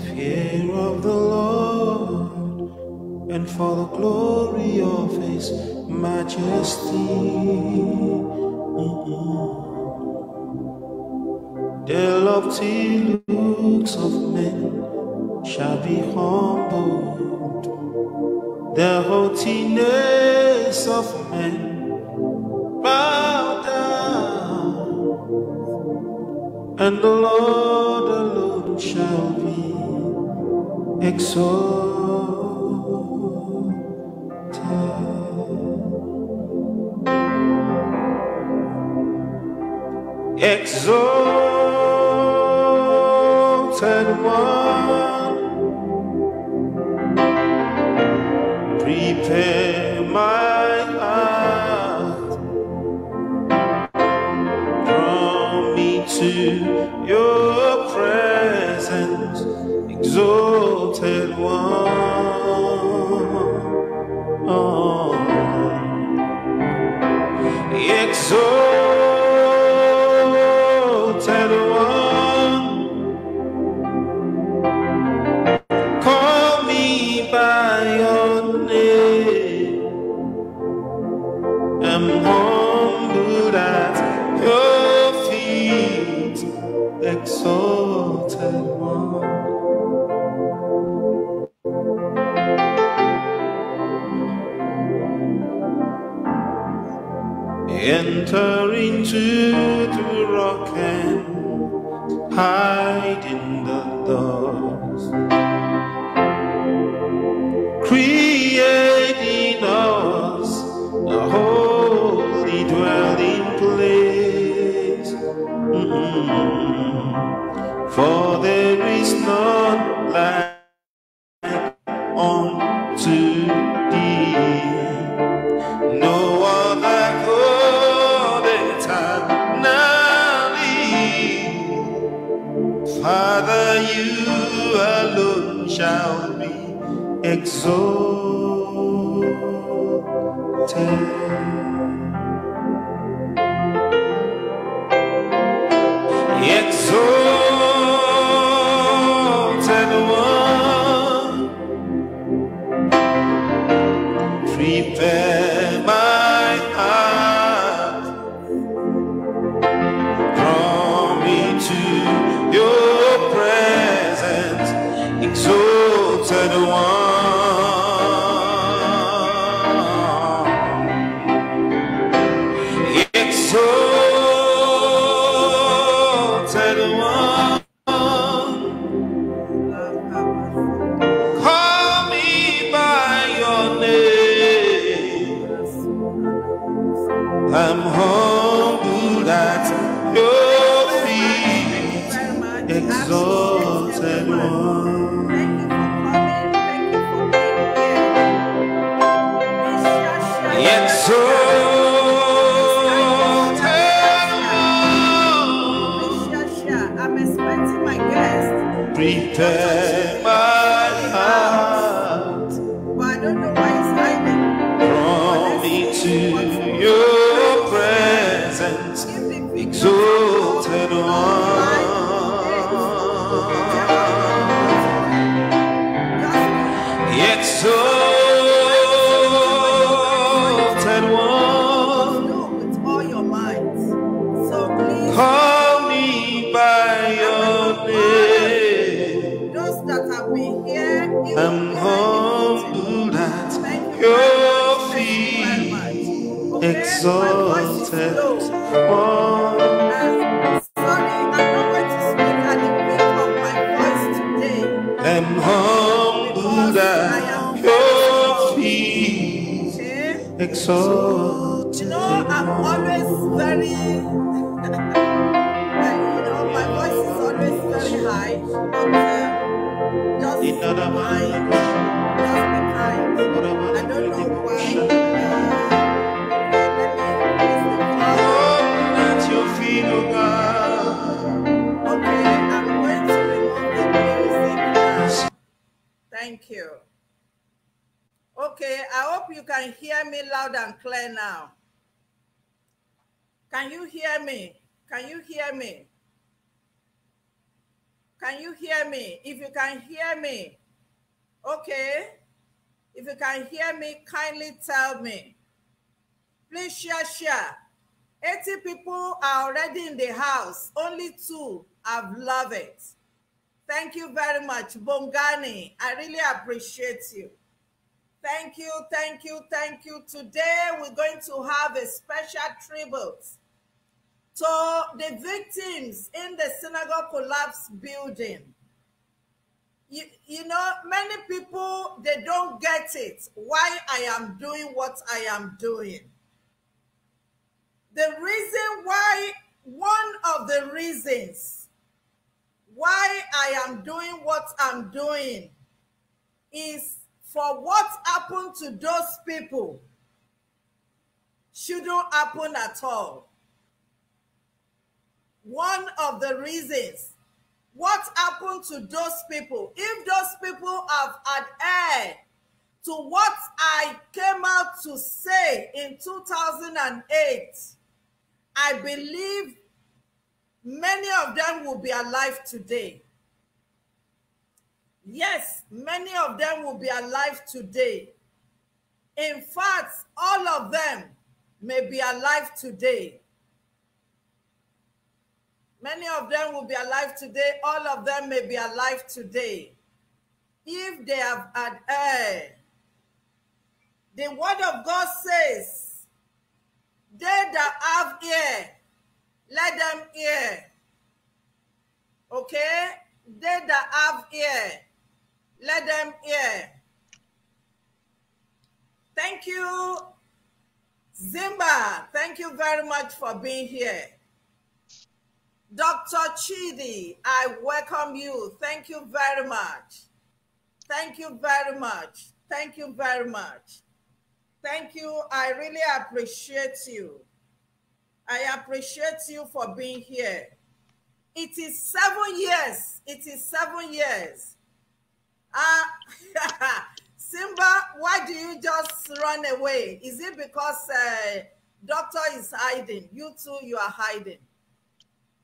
fear of the Lord and for the glory of His majesty. Mm-hmm. The lofty looks of men shall be humbled. The haughtiness of men bow down, and the Lord alone shall exalted, exalted one. exalted one. I'm. I'm your feet. You know, I'm always very. you know, my voice is always very high, but uh, just be kind. Just be kind. I don't know why. hope you can hear me loud and clear now. Can you hear me? Can you hear me? Can you hear me? If you can hear me, okay. If you can hear me, kindly tell me. Please share, share. 80 people are already in the house. Only two. have loved it. Thank you very much, Bongani. I really appreciate you. Thank you, thank you, thank you. Today we're going to have a special tribute to the victims in the synagogue collapse building. You, you know, many people, they don't get it, why I am doing what I am doing. The reason why, one of the reasons why I am doing what I'm doing is for what happened to those people shouldn't happen at all. One of the reasons what happened to those people, if those people have adhered to what I came out to say in 2008, I believe many of them will be alive today. Yes, many of them will be alive today. In fact, all of them may be alive today. Many of them will be alive today. All of them may be alive today. If they have had heard. The word of God says, they that have ear, let them hear. Okay? They that have ear, let them hear. Thank you, Zimba. Thank you very much for being here. Dr. Chidi, I welcome you. Thank you very much. Thank you very much. Thank you very much. Thank you. I really appreciate you. I appreciate you for being here. It is seven years. It is seven years uh, Simba, why do you just run away? Is it because uh, doctor is hiding? You too, you are hiding.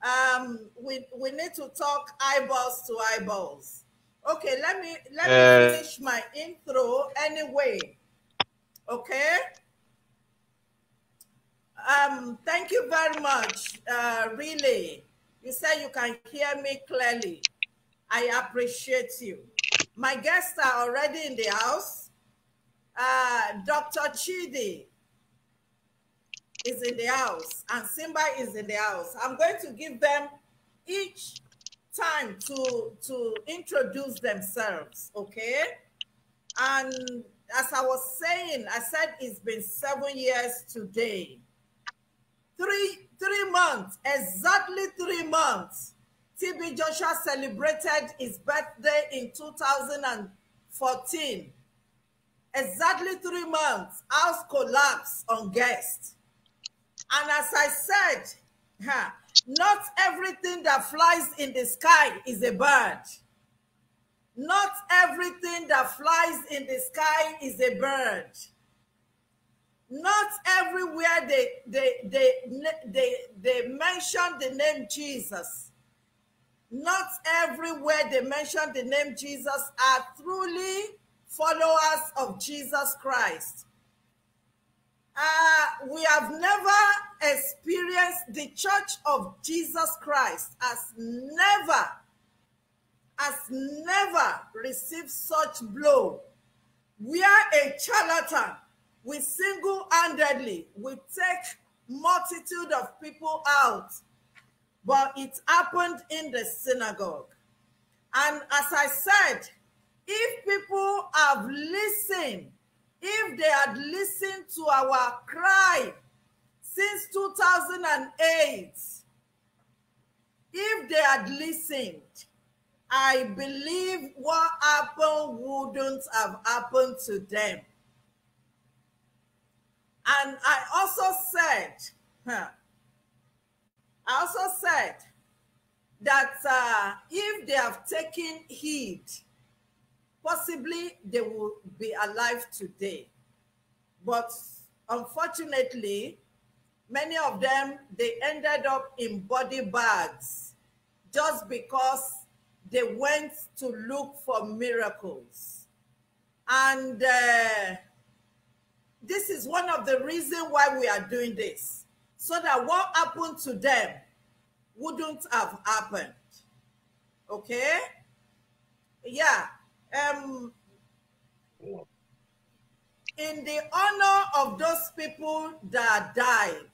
Um, we we need to talk eyeballs to eyeballs. Okay, let me let me uh, finish my intro anyway. Okay. Um, thank you very much. Uh, really, you said you can hear me clearly. I appreciate you. My guests are already in the house. Uh, Dr. Chidi is in the house and Simba is in the house. I'm going to give them each time to, to introduce themselves, okay? And as I was saying, I said it's been seven years today. Three, three months, exactly three months TB Joshua celebrated his birthday in 2014. Exactly three months, house collapse on guests. And as I said, huh, not everything that flies in the sky is a bird. Not everything that flies in the sky is a bird. Not everywhere they, they, they, they, they mention the name Jesus not everywhere they mention the name Jesus are truly followers of Jesus Christ. Uh, we have never experienced the church of Jesus Christ as never, has never received such blow. We are a charlatan. We single-handedly, we take multitude of people out but it happened in the synagogue. And as I said, if people have listened, if they had listened to our cry since 2008, if they had listened, I believe what happened wouldn't have happened to them. And I also said, huh, I also said that uh, if they have taken heed, possibly they will be alive today. But unfortunately, many of them, they ended up in body bags just because they went to look for miracles. And uh, this is one of the reasons why we are doing this. So that what happened to them wouldn't have happened. Okay? Yeah. Um, in the honor of those people that died,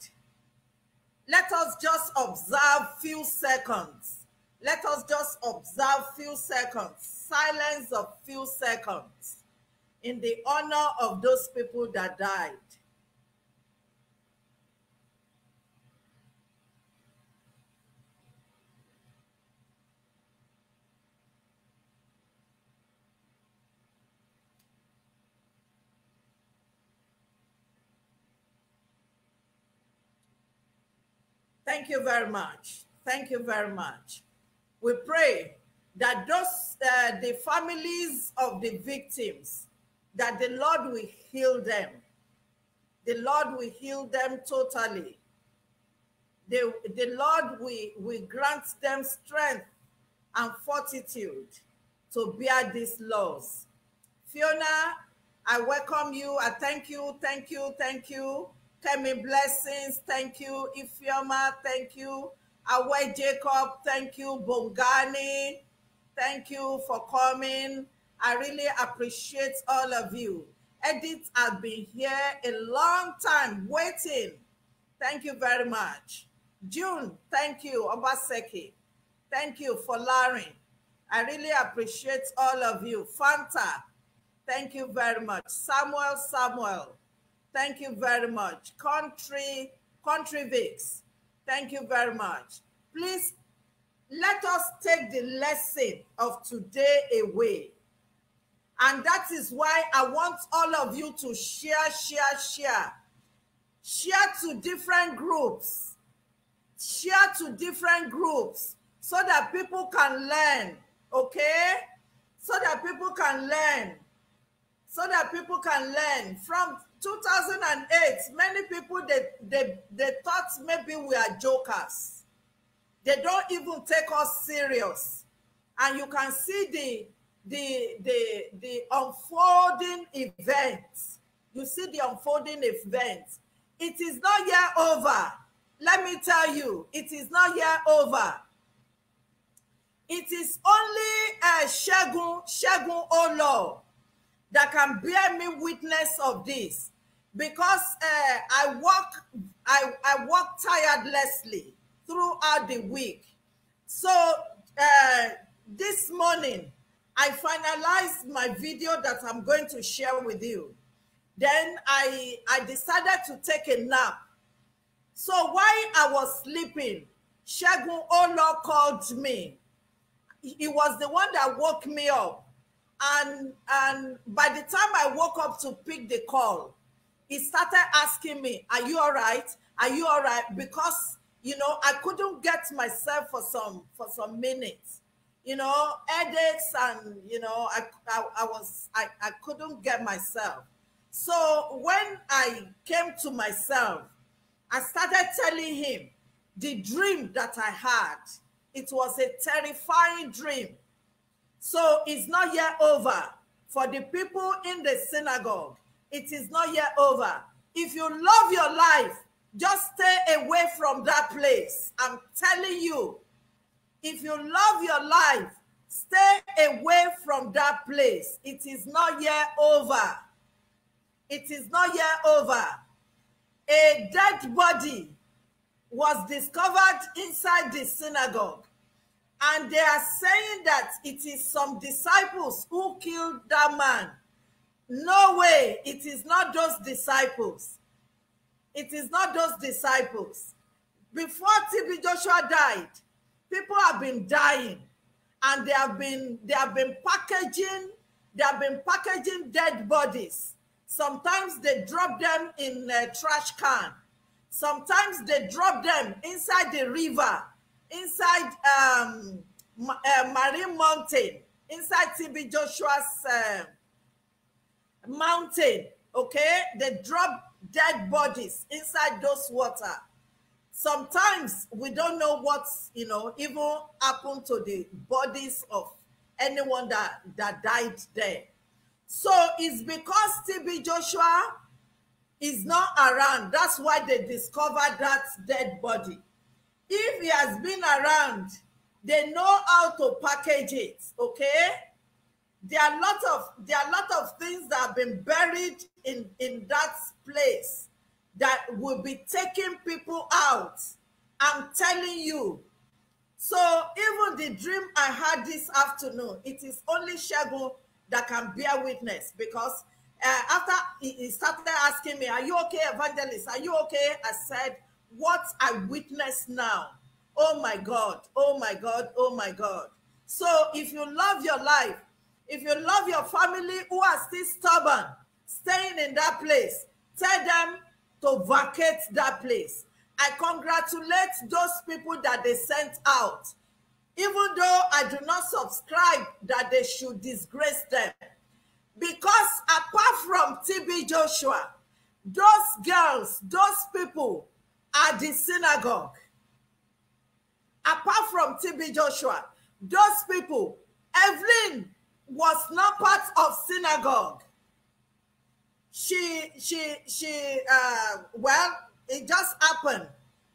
let us just observe few seconds. Let us just observe few seconds, silence of few seconds in the honor of those people that died. Thank you very much. Thank you very much. We pray that those uh, the families of the victims that the Lord will heal them. The Lord will heal them totally. The, the Lord will, will grant them strength and fortitude to bear these laws. Fiona, I welcome you. I thank you, thank you, thank you. Kemi Blessings, thank you. Ifioma, thank you. Awe Jacob, thank you. Bongani, thank you for coming. I really appreciate all of you. Edith has been here a long time waiting. Thank you very much. June, thank you. Obaseki, thank you for Larry. I really appreciate all of you. Fanta, thank you very much. Samuel, Samuel, Thank you very much. Country, Country Vix, thank you very much. Please let us take the lesson of today away. And that is why I want all of you to share, share, share. Share to different groups. Share to different groups so that people can learn, okay? So that people can learn. So that people can learn from 2008 many people they they they thought maybe we are jokers. They don't even take us serious. And you can see the the the the unfolding events. You see the unfolding events. It is not yet over. Let me tell you it is not yet over. It is only a uh, Shegun Shegun Olo that can bear me witness of this because uh, I work I, I work tirelessly throughout the week. So uh, this morning I finalized my video that I'm going to share with you. Then I I decided to take a nap. So while I was sleeping, Shagun Olo called me. He was the one that woke me up and and by the time i woke up to pick the call he started asking me are you all right? Are you all right? Because you know i couldn't get myself for some for some minutes. You know headaches and you know i i, I was I, I couldn't get myself. So when i came to myself i started telling him the dream that i had. It was a terrifying dream so it's not yet over. For the people in the synagogue, it is not yet over. If you love your life, just stay away from that place. I'm telling you, if you love your life, stay away from that place. It is not yet over. It is not yet over. A dead body was discovered inside the synagogue. And they are saying that it is some disciples who killed that man. No way, it is not those disciples. It is not those disciples. Before TB Joshua died, people have been dying and they have been they have been packaging they have been packaging dead bodies sometimes they drop them in a trash can sometimes they drop them inside the river inside um, uh, Marine Mountain, inside TB Joshua's uh, mountain, okay? They drop dead bodies inside those water. sometimes we don't know what's you know even happened to the bodies of anyone that that died there so it's because tb joshua is not around that's why they discovered that dead body if he has been around they know how to package it okay there are lot of there are lot of things that have been buried in in that place that will be taking people out. I'm telling you. So even the dream I had this afternoon, it is only Shagun that can bear witness because uh, after he started asking me, "Are you okay, evangelist? Are you okay?" I said, "What I witness now, oh my God, oh my God, oh my God." So if you love your life, if you love your family who are still stubborn, staying in that place, tell them to vacate that place. I congratulate those people that they sent out, even though I do not subscribe that they should disgrace them. Because apart from TB Joshua, those girls, those people are the synagogue. Apart from TB Joshua, those people, Evelyn was not part of synagogue. She she she uh well it just happened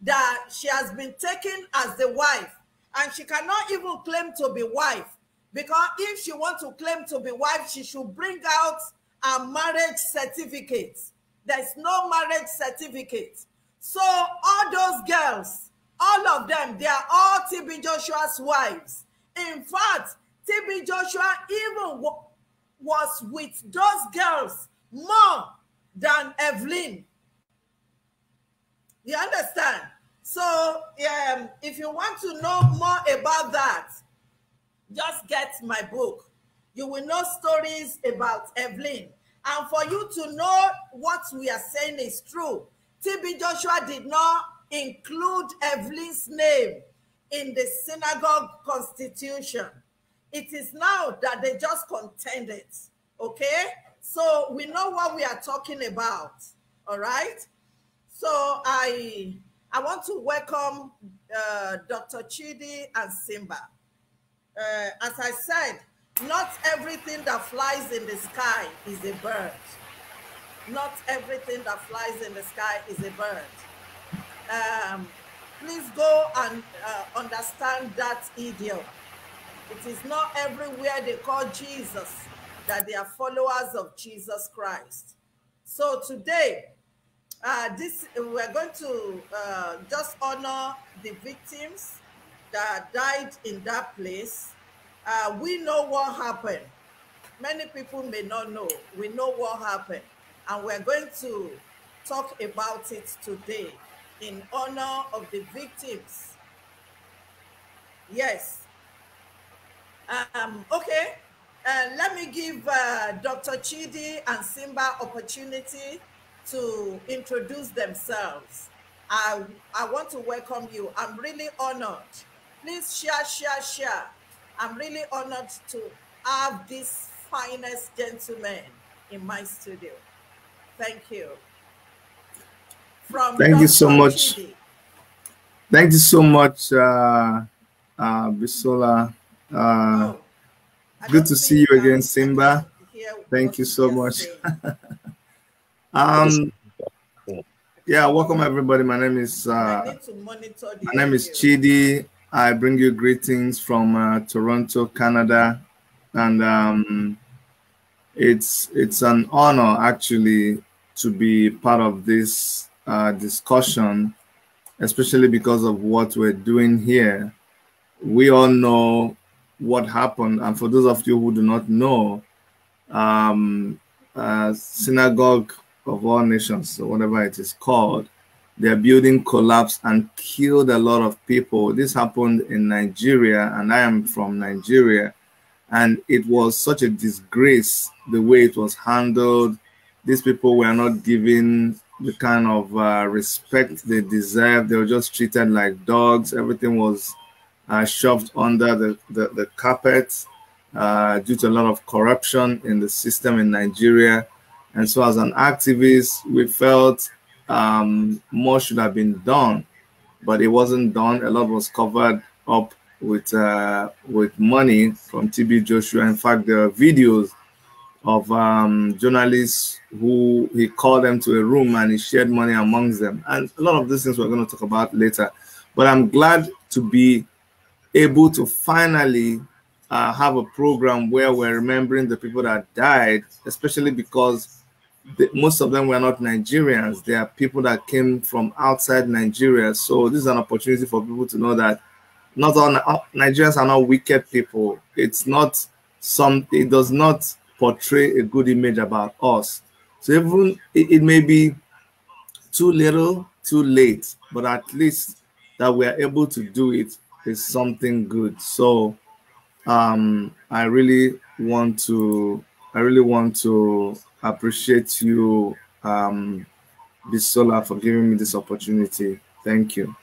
that she has been taken as the wife and she cannot even claim to be wife because if she wants to claim to be wife she should bring out a marriage certificate. There's no marriage certificate so all those girls all of them they are all tb joshua's wives in fact tb joshua even was with those girls more than Evelyn. You understand? So um, if you want to know more about that, just get my book. You will know stories about Evelyn. And for you to know what we are saying is true, TB Joshua did not include Evelyn's name in the synagogue constitution. It is now that they just contend it. Okay? So we know what we are talking about. All right. So I I want to welcome uh, Dr. Chidi and Simba. Uh, as I said, not everything that flies in the sky is a bird. Not everything that flies in the sky is a bird. Um, please go and uh, understand that idiom. It is not everywhere they call Jesus that they are followers of Jesus Christ. So today, uh, this we're going to uh, just honor the victims that died in that place. Uh, we know what happened. Many people may not know. We know what happened, and we're going to talk about it today in honor of the victims. Yes. Um, okay. Uh, let me give uh, Dr. Chidi and Simba opportunity to introduce themselves. I, I want to welcome you. I'm really honored. Please share, share, share. I'm really honored to have these finest gentlemen in my studio. Thank you. From Thank Dr. you so much. Chidi. Thank you so much, uh, uh, Bisola. Uh, oh. Good to see you again, Simba. Thank you so much. um, yeah, welcome everybody. My name is uh, my name is Chidi. I bring you greetings from uh, Toronto, Canada, and um, it's it's an honor actually to be part of this uh, discussion, especially because of what we're doing here. We all know what happened. And for those of you who do not know, um, uh, synagogue of all nations, or whatever it is called, their building collapsed and killed a lot of people. This happened in Nigeria, and I am from Nigeria. And it was such a disgrace the way it was handled. These people were not given the kind of uh, respect they deserved. They were just treated like dogs. Everything was uh, shoved under the, the, the carpet uh, due to a lot of corruption in the system in Nigeria. And so, as an activist, we felt um, more should have been done but it wasn't done. A lot was covered up with uh, with money from TB Joshua. In fact, there are videos of um, journalists who he called them to a room and he shared money amongst them. And a lot of these things we're going to talk about later. But I'm glad to be able to finally uh, have a program where we're remembering the people that died, especially because the, most of them were not Nigerians. They are people that came from outside Nigeria. So this is an opportunity for people to know that not all uh, Nigerians are not wicked people. It's not some. It does not portray a good image about us. So even it, it may be too little, too late, but at least that we are able to do it is something good. So um, I really want to I really want to appreciate you, um, Bisola, for giving me this opportunity. Thank you.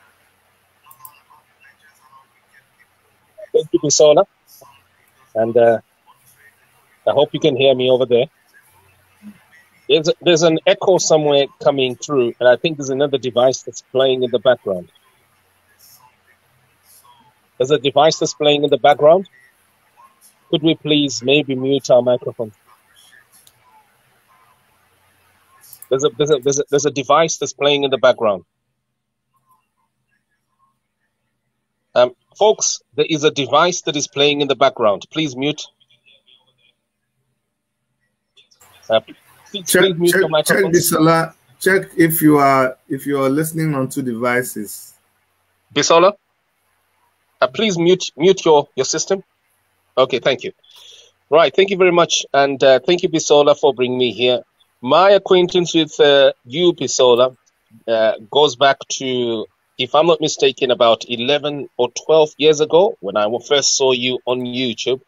You, Bisola. And uh, I hope you can hear me over there. There's, there's an echo somewhere coming through, and I think there's another device that's playing in the background. There's a device that's playing in the background. Could we please maybe mute our microphone? There's a, there's a, there's a, there's a device that's playing in the background. Um, folks, there is a device that is playing in the background. Please mute. Uh, please, check, please check, check Bisola. Check if you are if you are listening on two devices. Bisola, uh, please mute mute your your system. Okay, thank you. Right, thank you very much, and uh, thank you, Bisola, for bringing me here. My acquaintance with uh, you, Bisola, uh, goes back to, if I'm not mistaken, about 11 or 12 years ago when I first saw you on YouTube.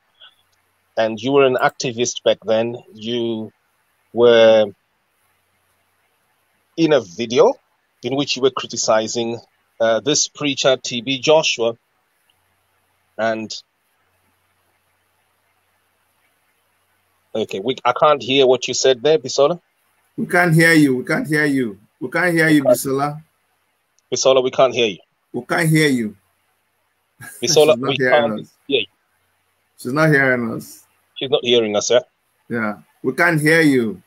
And you were an activist back then. You were in a video in which you were criticizing uh, this preacher, TB Joshua. And Okay, we I can't hear what you said there, Bisola. We can't hear you. We can't hear you. We can't hear you, Bisola. Bisola, we can't hear you. We can't hear you. Bisola, we can't us. hear you. She's not hearing us. She's not hearing us, yeah? Yeah, we can't hear you.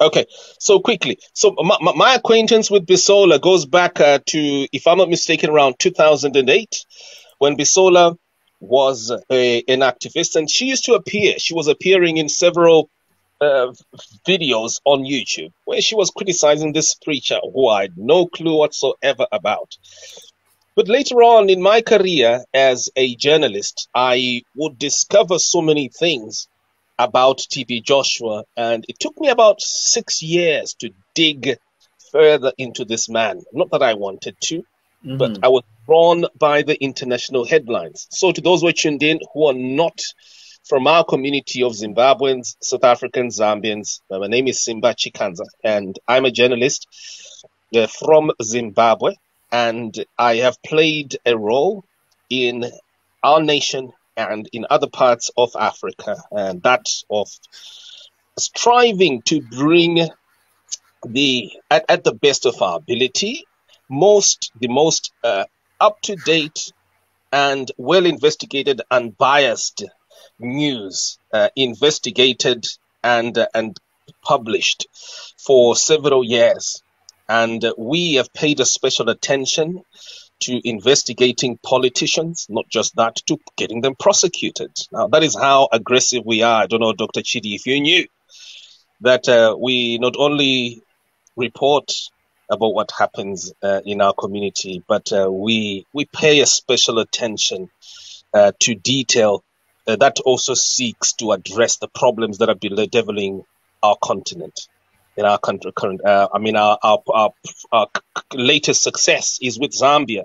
Okay, so quickly. So my, my acquaintance with Bisola goes back uh, to, if I'm not mistaken, around 2008, when Bisola was a, an activist, and she used to appear. She was appearing in several uh, videos on YouTube where she was criticizing this preacher who I had no clue whatsoever about. But later on in my career as a journalist, I would discover so many things about TB Joshua, and it took me about six years to dig further into this man. Not that I wanted to, mm-hmm. but I was drawn by the international headlines. So, to those who are tuned in who are not from our community of Zimbabweans, South Africans, Zambians, uh, my name is Simba Chikanza, and I'm a journalist uh, from Zimbabwe, and I have played a role in our nation and in other parts of Africa, and that of striving to bring the at, at the best of our ability most the most uh, up to date and well investigated and biased news uh, investigated and uh, and published for several years. And uh, we have paid a special attention to investigating politicians not just that to getting them prosecuted. Now that is how aggressive we are. I don't know dr chidi if you knew that uh, we not only report about what happens uh, in our community, but uh, we we pay a special attention to detail uh, that also seeks to address the problems that are bedeviling our continent. In our country, current, uh, I mean, our, our, our, our latest success is with Zambia,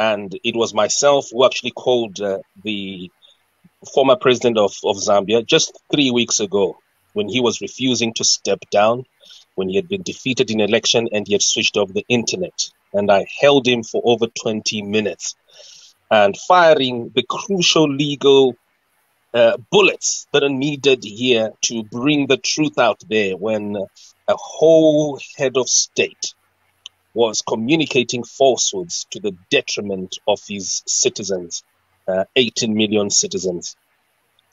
and it was myself who actually called uh, the former president of, of Zambia just three weeks ago when he was refusing to step down when he had been defeated in election and he had switched off the internet. And I held him for over 20 minutes and firing the crucial legal uh, bullets that are needed here to bring the truth out there when a whole head of state was communicating falsehoods to the detriment of his citizens, uh, 18 million citizens.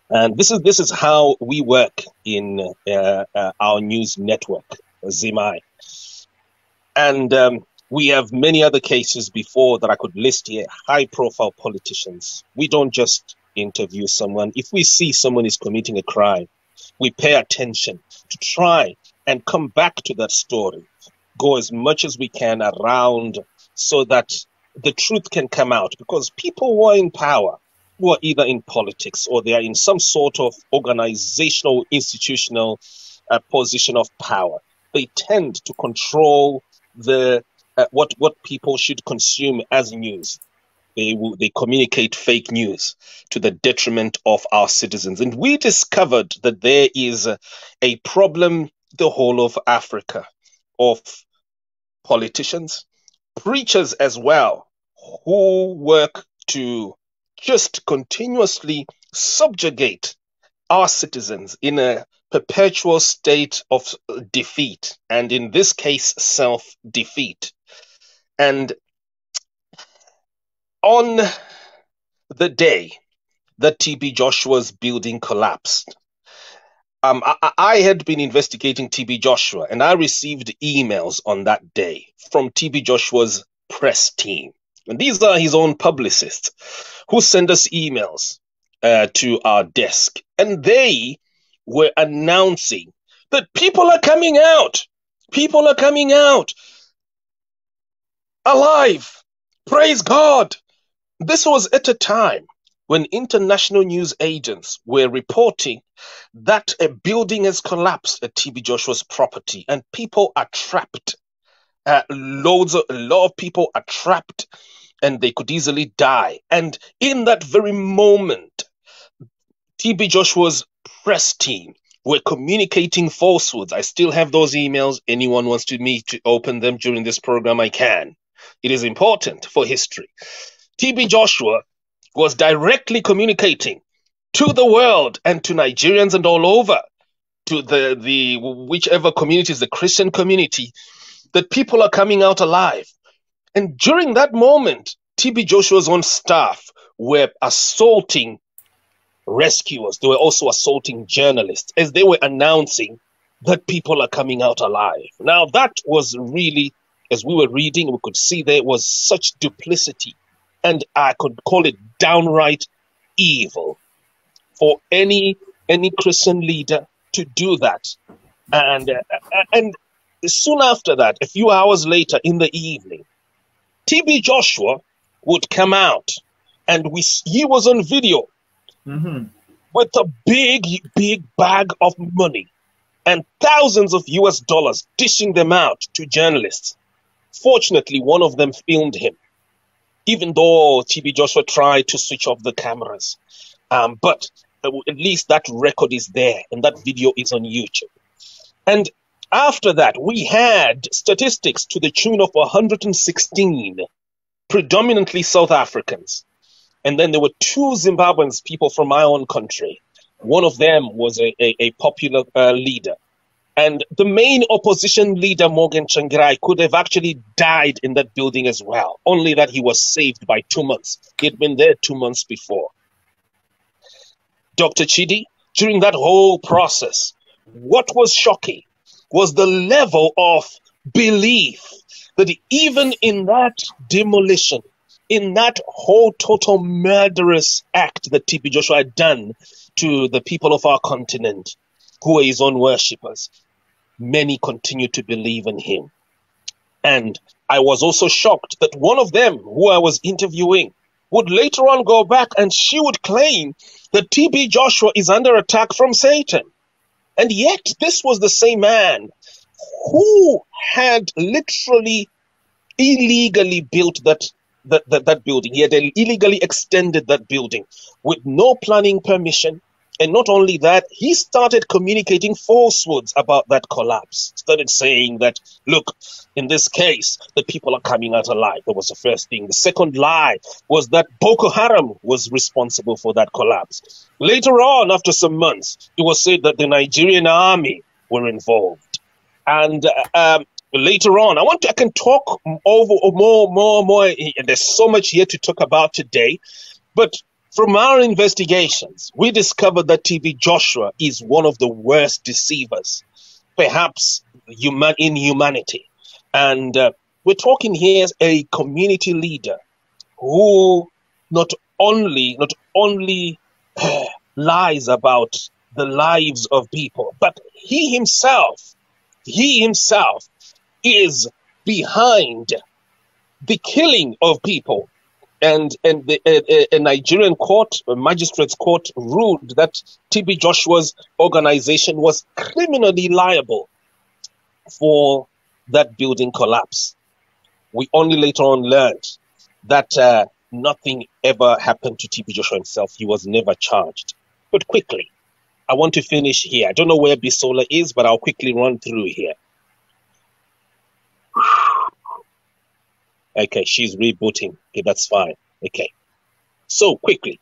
And this is this is how we work in uh, uh, our news network, ZimEye. And um, we have many other cases before that I could list here. High-profile politicians. We don't just interview someone. If we see someone is committing a crime, we pay attention to try and come back to that story, go as much as we can around so that the truth can come out because people who are in power, who are either in politics or they are in some sort of organizational, institutional uh, position of power, they tend to control the uh, what what people should consume as news. They they communicate fake news to the detriment of our citizens. And we discovered that there is a, a problem the whole of Africa of politicians, preachers as well, who work to just continuously subjugate our citizens in a perpetual state of defeat, and in this case, self defeat. And on the day that TB Joshua's building collapsed, um, I, I, had been investigating TB Joshua and I received emails on that day from TB Joshua's press team. And these are his own publicists who send us emails uh, to our desk. And they were announcing that people are coming out. People are coming out alive. Praise God. This was at a time when international news agents were reporting that a building has collapsed at TB Joshua's property and people are trapped. Uh, loads of, a lot of people are trapped and they could easily die. And in that very moment, TB Joshua's press team were communicating falsehoods. I still have those emails. Anyone wants to me to open them during this program, I can. It is important for history. TB Joshua was directly communicating to the world and to Nigerians and all over, to the, the whichever community is the Christian community, that people are coming out alive. And during that moment, TB Joshua's own staff were assaulting rescuers. They were also assaulting journalists as they were announcing that people are coming out alive. Now, that was really, as we were reading, we could see there was such duplicity and I could call it downright evil for any any Christian leader to do that. And uh, and soon after that, a few hours later in the evening, TB Joshua would come out, and we he was on video mm-hmm. with a big big bag of money and thousands of US dollars, dishing them out to journalists. Fortunately, one of them filmed him even though TB Joshua tried to switch off the cameras. Um, but at least that record is there and that video is on YouTube. And after that, we had statistics to the tune of 116, predominantly South Africans. And then there were two Zimbabweans, people from my own country. One of them was a, a, a popular uh, leader. And the main opposition leader, Morgan Tsvangirai, could have actually died in that building as well, only that he was saved by two months. He had been there two months before. Dr. Chidi, during that whole process, what was shocking was the level of belief that even in that demolition, in that whole total murderous act that TB Joshua had done to the people of our continent, who are his own worshippers, many continued to believe in him. And I was also shocked that one of them, who I was interviewing, would later on go back and she would claim that TB Joshua is under attack from Satan. And yet, this was the same man who had literally illegally built that, that, that, that building. He had illegally extended that building with no planning permission, and not only that, he started communicating falsehoods about that collapse. Started saying that, look, in this case, the people are coming out alive. That was the first thing. The second lie was that Boko Haram was responsible for that collapse. Later on, after some months, it was said that the Nigerian army were involved. And uh, um, later on. I want to, I can talk over more, more, more. And There's so much here to talk about today, but from our investigations, we discovered that TB Joshua is one of the worst deceivers, perhaps human in humanity. And uh, we're talking here as a community leader who not only not only lies about the lives of people, but he himself, he himself is behind the killing of people. And, and the, a, a Nigerian court, a magistrate's court, ruled that TB Joshua's organization was criminally liable for that building collapse. We only later on learned that uh, nothing ever happened to TB Joshua himself. He was never charged. But quickly, I want to finish here. I don't know where Bisola is, but I'll quickly run through here. Okay, she's rebooting. Okay, that's fine. Okay. So quickly.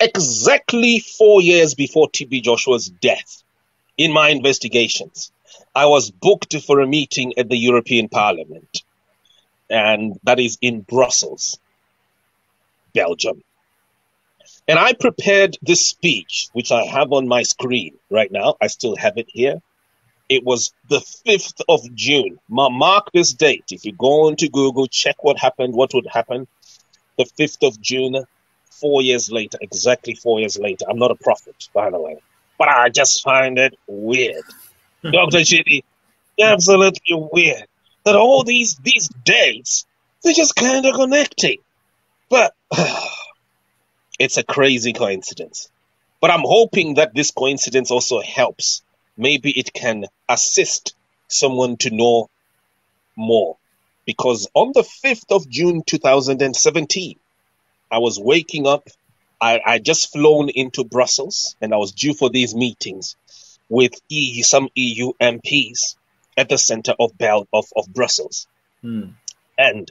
Exactly four years before TB Joshua's death, in my investigations, I was booked for a meeting at the European Parliament, and that is in Brussels, Belgium. And I prepared this speech, which I have on my screen right now. I still have it here. It was the 5th of June. Mark this date. If you go into Google, check what happened, what would happen. The 5th of June, four years later, exactly four years later. I'm not a prophet, by the way, but I just find it weird. Dr. Chidi, absolutely weird that all these, these dates, they're just kind of connecting. But it's a crazy coincidence. But I'm hoping that this coincidence also helps maybe it can assist someone to know more. Because on the 5th of June 2017, I was waking up. I, I just flown into Brussels and I was due for these meetings with EU, some EU MPs at the center of Bel of, of Brussels. Hmm. And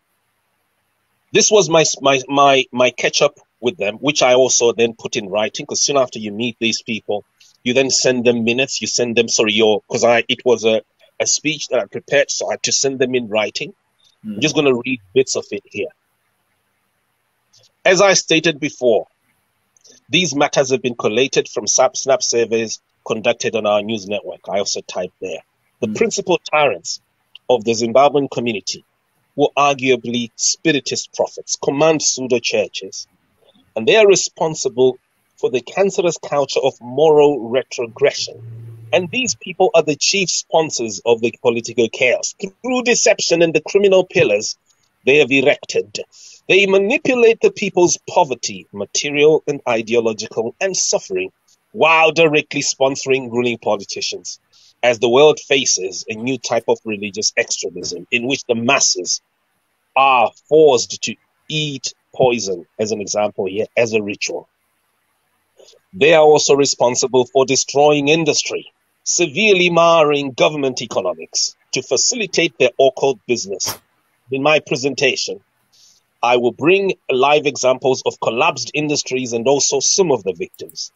this was my, my, my, my catch up with them, which I also then put in writing because soon after you meet these people, you then send them minutes. You send them, sorry, your, because I, it was a, a speech that I prepared, so I had to send them in writing. Mm. I'm just going to read bits of it here. As I stated before, these matters have been collated from Snap surveys conducted on our news network. I also typed there. The mm. principal tyrants of the Zimbabwean community were arguably spiritist prophets, command pseudo churches, and they are responsible for the cancerous culture of moral retrogression. And these people are the chief sponsors of the political chaos. Through deception and the criminal pillars they have erected, they manipulate the people's poverty, material and ideological, and suffering, while directly sponsoring ruling politicians. As the world faces a new type of religious extremism in which the masses are forced to eat poison, as an example here, as a ritual. They are also responsible for destroying industry, severely marring government economics to facilitate their occult business. In my presentation, I will bring live examples of collapsed industries and also some of the victims.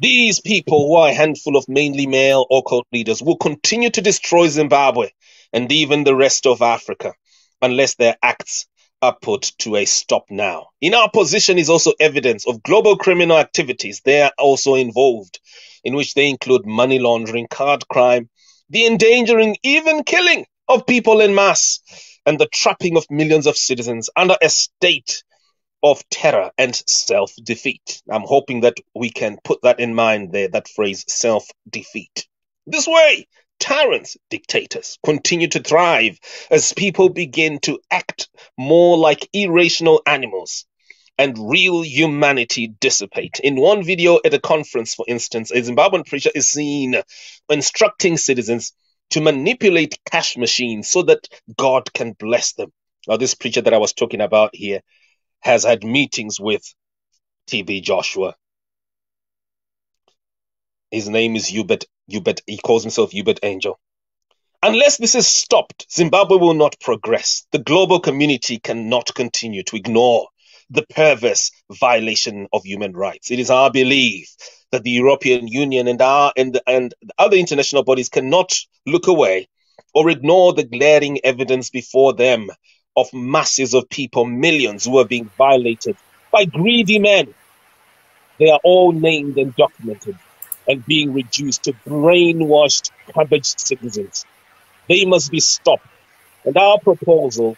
These people, who are a handful of mainly male occult leaders, will continue to destroy Zimbabwe and even the rest of Africa unless their acts are put to a stop now. In our position is also evidence of global criminal activities they are also involved, in which they include money laundering, card crime, the endangering, even killing of people in mass, and the trapping of millions of citizens under a state of terror and self defeat. I'm hoping that we can put that in mind there, that phrase self defeat. This way, tyrants, dictators, continue to thrive as people begin to act more like irrational animals and real humanity dissipate. In one video at a conference, for instance, a Zimbabwean preacher is seen instructing citizens to manipulate cash machines so that God can bless them. Now, this preacher that I was talking about here has had meetings with TB Joshua. His name is Uebert Uebert, he calls himself Uebert Angel. Unless this is stopped, Zimbabwe will not progress. The global community cannot continue to ignore the perverse violation of human rights. It is our belief that the European Union and our and, and other international bodies cannot look away or ignore the glaring evidence before them of masses of people, millions who are being violated by greedy men. They are all named and documented and being reduced to brainwashed cabbage citizens. They must be stopped. And our proposal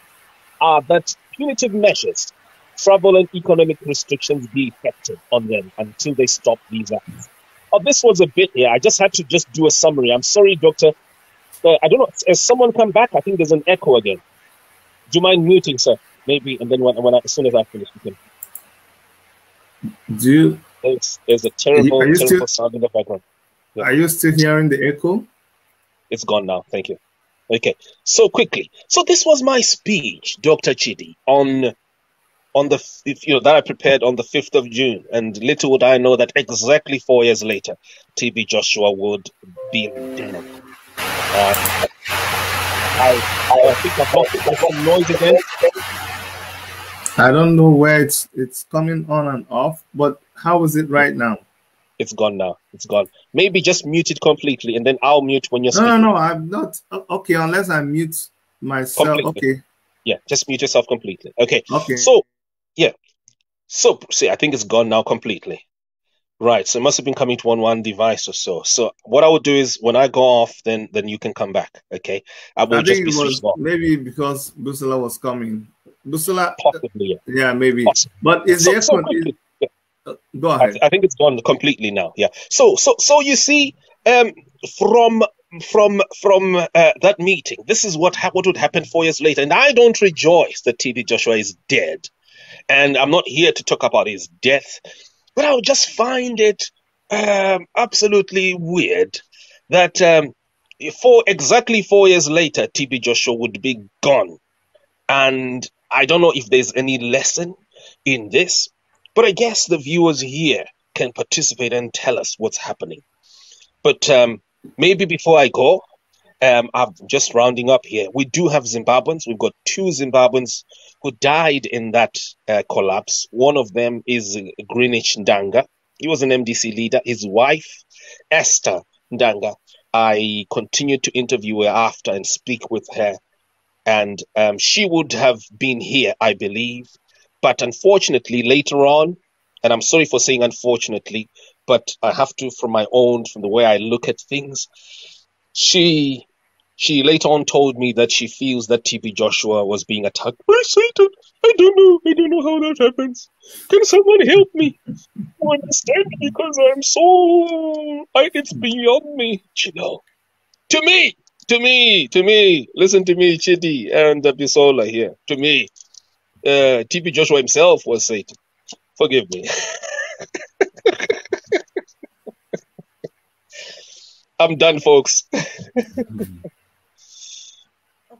are that punitive measures, travel and economic restrictions be effective on them until they stop these acts. Oh, this was a bit here. I just had to just do a summary. I'm sorry, Doctor. Uh, I don't know. Has someone come back? I think there's an echo again. Do you mind muting, sir? Maybe, and then when, when I, as soon as I finish, we can. Do you? There's, there's a terrible, terrible still, sound in the background. Yeah. Are you still hearing the echo? It's gone now. Thank you. Okay. So quickly. So this was my speech, Dr. Chidi, on on the you know that I prepared on the fifth of June, and little would I know that exactly four years later, TB Joshua would be dead. Uh, I, I think I've lost some noise again. I don't know where it's it's coming on and off, but how is it right now? It's gone now. It's gone. Maybe just mute it completely, and then I'll mute when you're speaking. No, no, no. I'm not. Okay, unless I mute myself. Completely. Okay. Yeah, just mute yourself completely. Okay. Okay. So yeah. So see, I think it's gone now completely. Right. So it must have been coming to one one device or so. So what I would do is when I go off, then then you can come back. Okay. I will I just be was maybe because Bisola was coming. Bisola possibly. Yeah, yeah maybe. Possibly. But is so, the so uh, go ahead. I, I, think it's gone completely now. Yeah. So so so you see, um, from from from uh, that meeting, this is what ha- what would happen four years later, and I don't rejoice that TB Joshua is dead. And I'm not here to talk about his death, but I would just find it um, absolutely weird that um, for exactly four years later, TB Joshua would be gone. And I don't know if there's any lesson in this, but I guess the viewers here can participate and tell us what's happening. But um, maybe before I go, um, I'm just rounding up here. We do have Zimbabweans. We've got two Zimbabweans who died in that uh, collapse. One of them is Greenwich Ndanga. He was an MDC leader. His wife, Esther Ndanga, I continued to interview her after and speak with her. And um, she would have been here, I believe. But unfortunately, later on, and I'm sorry for saying unfortunately, but I have to, from my own, from the way I look at things, she she later on told me that she feels that TB Joshua was being attacked by Satan. I don't know. I don't know how that happens. Can someone help me understand because I'm so I, it's beyond me, you know. To me, to me, to me. Listen to me, Chidi and Bisola here. To me, uh, TB Joshua himself was Satan. Forgive me. I'm done, folks.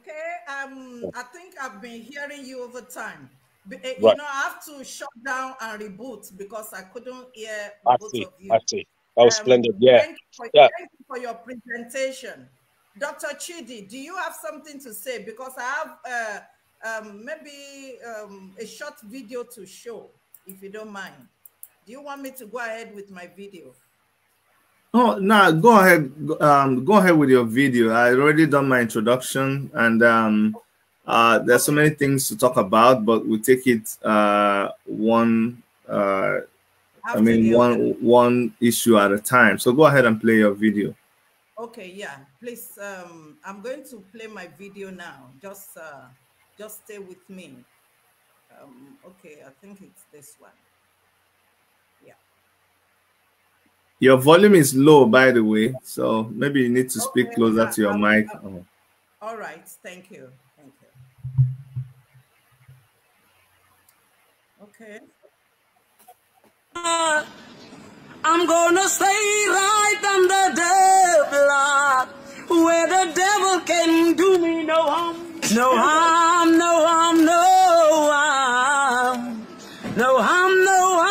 Okay, um, I think I've been hearing you over time. Eh, you right. know, I have to shut down and reboot because I couldn't hear I both see, of you. I see. That was um, splendid. Yeah. Thank you, for, yeah. thank you for your presentation. Dr. Chidi, do you have something to say? Because I have uh, um, maybe um, a short video to show, if you don't mind. Do you want me to go ahead with my video? Oh no, go ahead. Um, go ahead with your video. I already done my introduction, and um, uh, there's so many things to talk about, but we'll take it uh, one. Uh, I mean, one one issue at a time. So go ahead and play your video. Okay, yeah. Please, um, I'm going to play my video now. Just, uh, just stay with me. Um, okay, I think it's this one. Yeah. Your volume is low, by the way, so maybe you need to speak okay, closer to your mic. Oh. All right, thank you. Thank you. Okay. I'm gonna stay right under the block where the devil can do me no harm. No harm, no harm, no harm. No harm, no harm.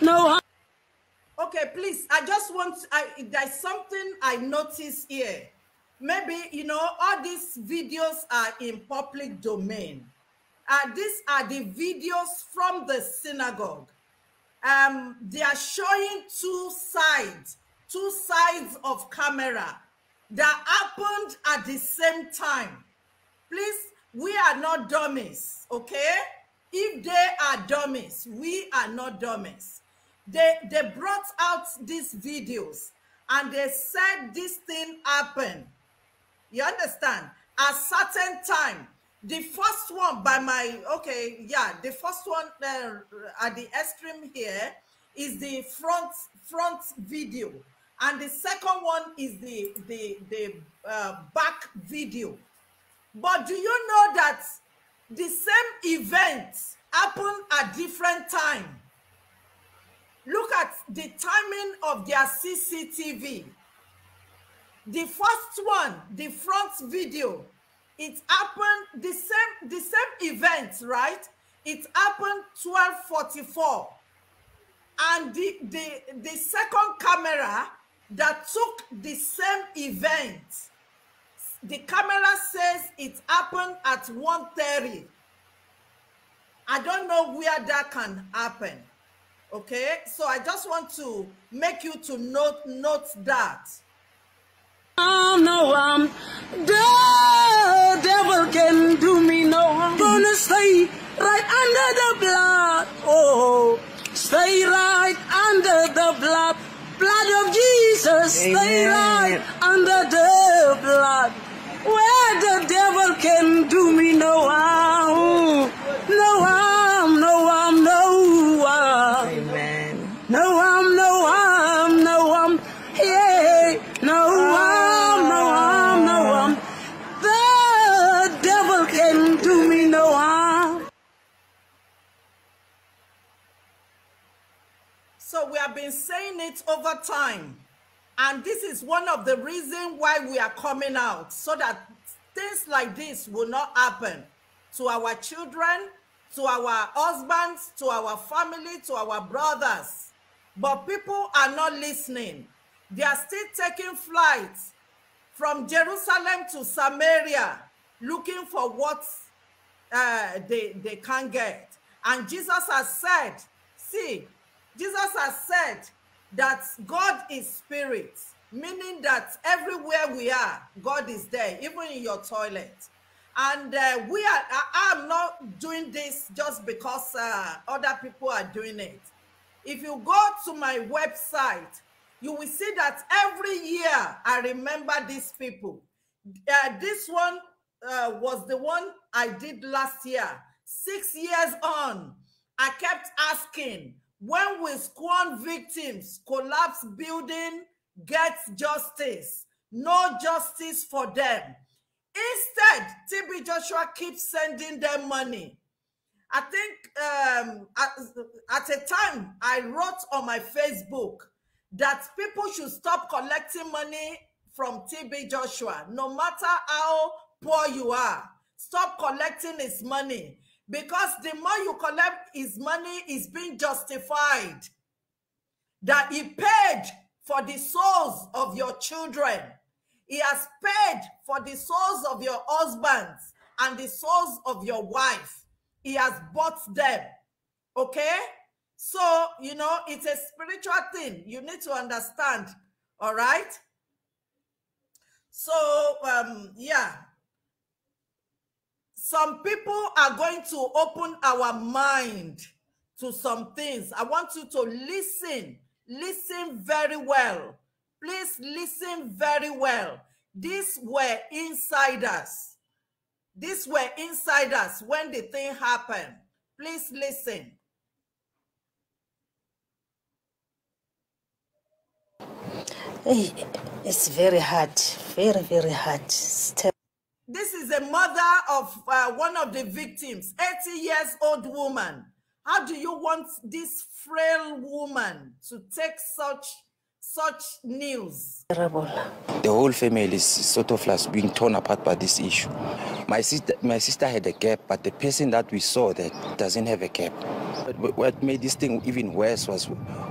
no harm. Okay, please. I just want. I there's something I noticed here. Maybe you know all these videos are in public domain. Uh, these are the videos from the synagogue. Um, they are showing two sides two sides of camera that happened at the same time. Please, we are not dummies, okay? If they are dummies, we are not dummies. They, they brought out these videos and they said this thing happened. You understand? At certain time, the first one by my okay, yeah, the first one uh, at the extreme here is the front front video, and the second one is the the the uh, back video. But do you know that the same event happened at different time? Look at the timing of their CCTV. The first one, the front video, it happened the same the same event, right? It happened 1244. And the, the, the second camera that took the same event, the camera says it happened at 1.30. I don't know where that can happen. Okay, so I just want to make you to note note that. Oh no, um, the devil can do me no. I'm gonna stay right under the blood. Oh, stay right under the blood. Jesus, Amen. stay right under the blood. Where the devil can do me no harm, no harm, no harm, no harm. Amen. No harm, no harm, no harm. Yeah, no harm, no harm, no ah. harm. The devil can do me no harm. So we have been saying it over time. And this is one of the reasons why we are coming out so that things like this will not happen to our children, to our husbands, to our family, to our brothers. But people are not listening. They are still taking flights from Jerusalem to Samaria looking for what uh, they, they can get. And Jesus has said, see, Jesus has said that God is spirit, meaning that everywhere we are, God is there, even in your toilet. And uh, we are, I, am not doing this just because uh, other people are doing it. If you go to my website, you will see that every year I remember these people. Uh, this one uh, was the one I did last year. Six years on, I kept asking, when will scorn victims collapse building get justice? No justice for them. Instead, TB Joshua keeps sending them money. I think um, at, at a time I wrote on my Facebook that people should stop collecting money from TB Joshua, no matter how poor you are. Stop collecting his money because the more you collect his money is being justified that he paid for the souls of your children. He has paid for the souls of your husbands and the souls of your wife. He has bought them. Okay? So, you know, it's a spiritual thing. You need to understand. All right? So, um, yeah. Some people are going to open our mind to some things. I want you to listen. Listen very well. Please listen very well. These were insiders. These were insiders when the thing happened. Please listen. It's very hard, very, very hard. Still. This is a mother of uh, one of the victims, 80 years old woman. How do you want this frail woman to take such such news? Terrible. The whole family is sort of like being torn apart by this issue. My sister, my sister had a gap, but the person that we saw that doesn't have a gap. But what made this thing even worse was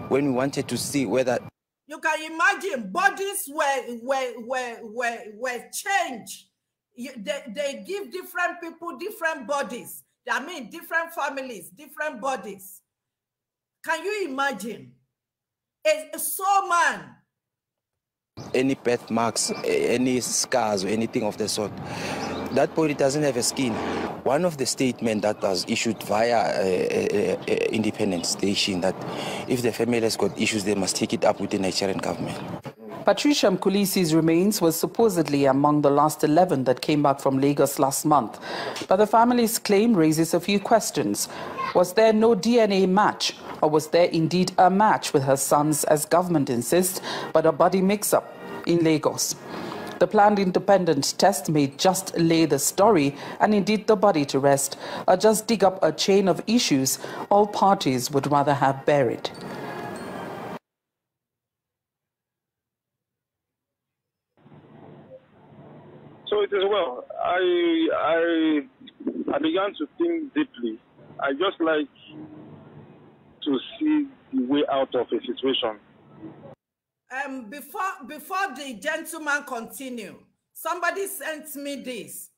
when we wanted to see whether you can imagine bodies were were were were, were changed. You, they, they give different people different bodies. I mean, different families, different bodies. Can you imagine? A, a soul man any birthmarks, any scars or anything of the sort. That body doesn't have a skin. One of the statements that was issued via an independent station that if the family has got issues, they must take it up with the Nigerian government. Patricia Mkulisi's remains was supposedly among the last 11 that came back from Lagos last month. But the family's claim raises a few questions. Was there no DNA match? Or was there indeed a match with her sons, as government insists, but a body mix-up in Lagos? The planned independent test may just lay the story and indeed the body to rest, or just dig up a chain of issues all parties would rather have buried. So it is well. I I I began to think deeply. I just like to see the way out of a situation. Um, before before the gentleman continue, somebody sent me this.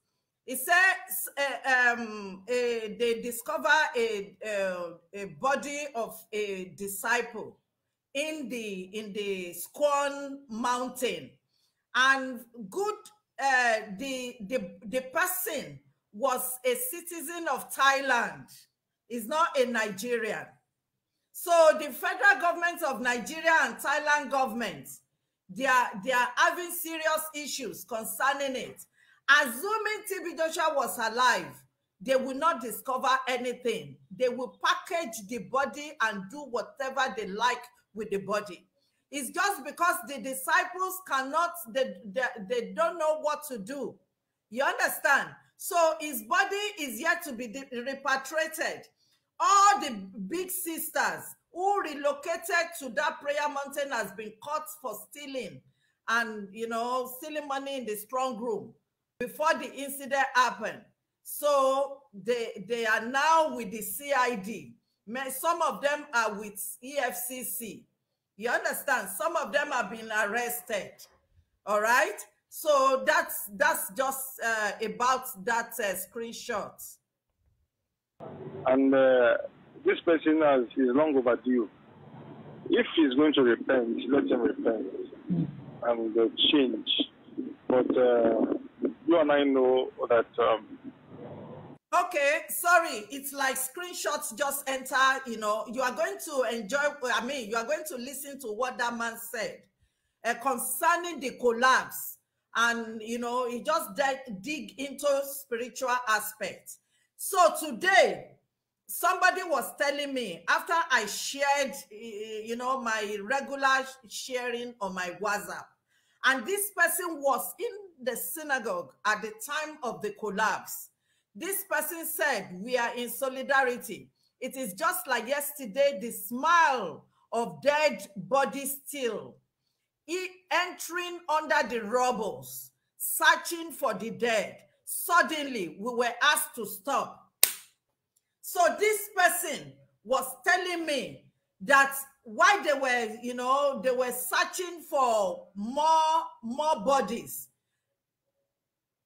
It says uh, um, uh, they discover a, uh, a body of a disciple in the in the SCOAN Mountain, and good the, the, the person was a citizen of Thailand, is not a Nigerian. So the federal government of Nigeria and Thailand government, they are, they are having serious issues concerning it. Assuming TB Joshua was alive, they will not discover anything. They will package the body and do whatever they like with the body. It's just because the disciples cannot, they, they, they don't know what to do. You understand? So his body is yet to be repatriated. All the big sisters who relocated to that prayer mountain has been caught for stealing and, you know, stealing money in the strong room before the incident happened. So they, they are now with the CID. Some of them are with EFCC. You understand? Some of them have been arrested. All right. So that's that's just uh, about that uh, screenshot. And uh, this person has, is long overdue. If he's going to repent, let him repent and uh, change. But uh, you and I know that um, Okay, sorry. It's like screenshots just enter, you know. You are going to enjoy, I mean, you are going to listen to what that man said uh, concerning the collapse. And, you know, he just dig into spiritual aspect. So today, somebody was telling me after I shared, you know, my regular sharing on my WhatsApp, and this person was in the synagogue at the time of the collapse this person said, We are in solidarity. It is just like yesterday, the smile of dead bodies still. Entering under the rubbles, searching for the dead. Suddenly, we were asked to stop. So this person was telling me that why they were, you know, they were searching for more, more bodies.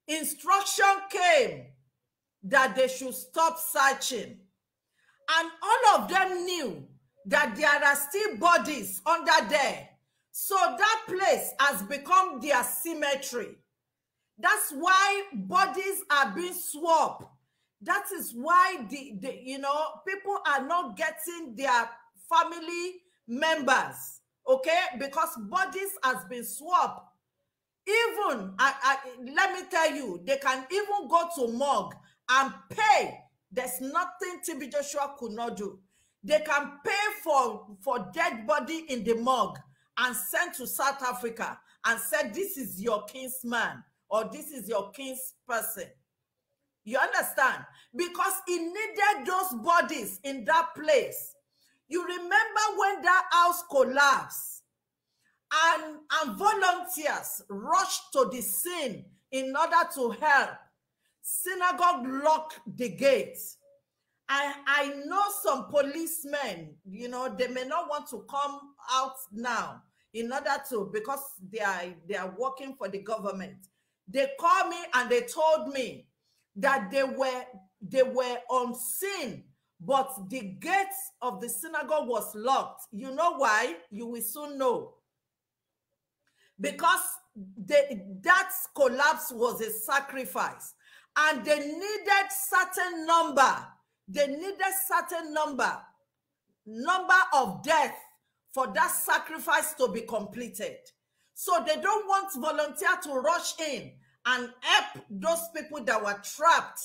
Instruction came that they should stop searching. And all of them knew that there are still bodies under there. So that place has become their cemetery. That's why bodies are being swapped. That is why the, the you know people are not getting their family members, okay? Because bodies has been swapped. Even I, I, let me tell you, they can even go to morgue and pay. There's nothing TB Joshua could not do. They can pay for, for dead body in the morgue and send to South Africa and said, this is your kinsman or this is your king's person. You understand? Because he needed those bodies in that place. You remember when that house collapsed and, and volunteers rushed to the scene in order to help synagogue locked the gates. I, I know some policemen, you know, they may not want to come out now in order to, because they are, they are working for the government. They called me and they told me that they were, they were on scene, but the gates of the synagogue was locked. You know why? You will soon know. because that collapse was a sacrifice and they needed certain number they needed certain number number of death for that sacrifice to be completed so they don't want volunteer to rush in and help those people that were trapped.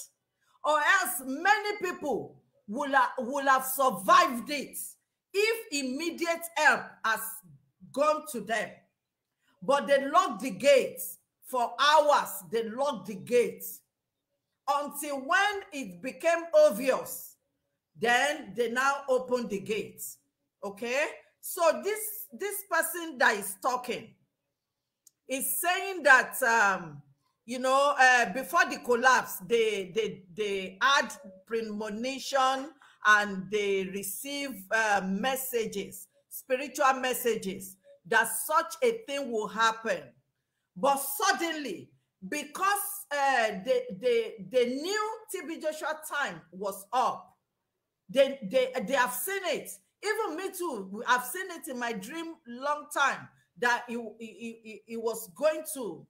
Or else many people will have, will have survived it if immediate help has gone to them. But they locked the gates for hours. They locked the gates until when it became obvious. Then they now opened the gates. Okay? So this this person that is talking is saying that um you know uh, before the collapse they they they had premonition and they receive uh, messages spiritual messages that such a thing will happen but suddenly because uh, the they, they knew TB Joshua time was up. They, they, they have seen it. Even me too. I've seen it in my dream long time that he, he, he, he was going to,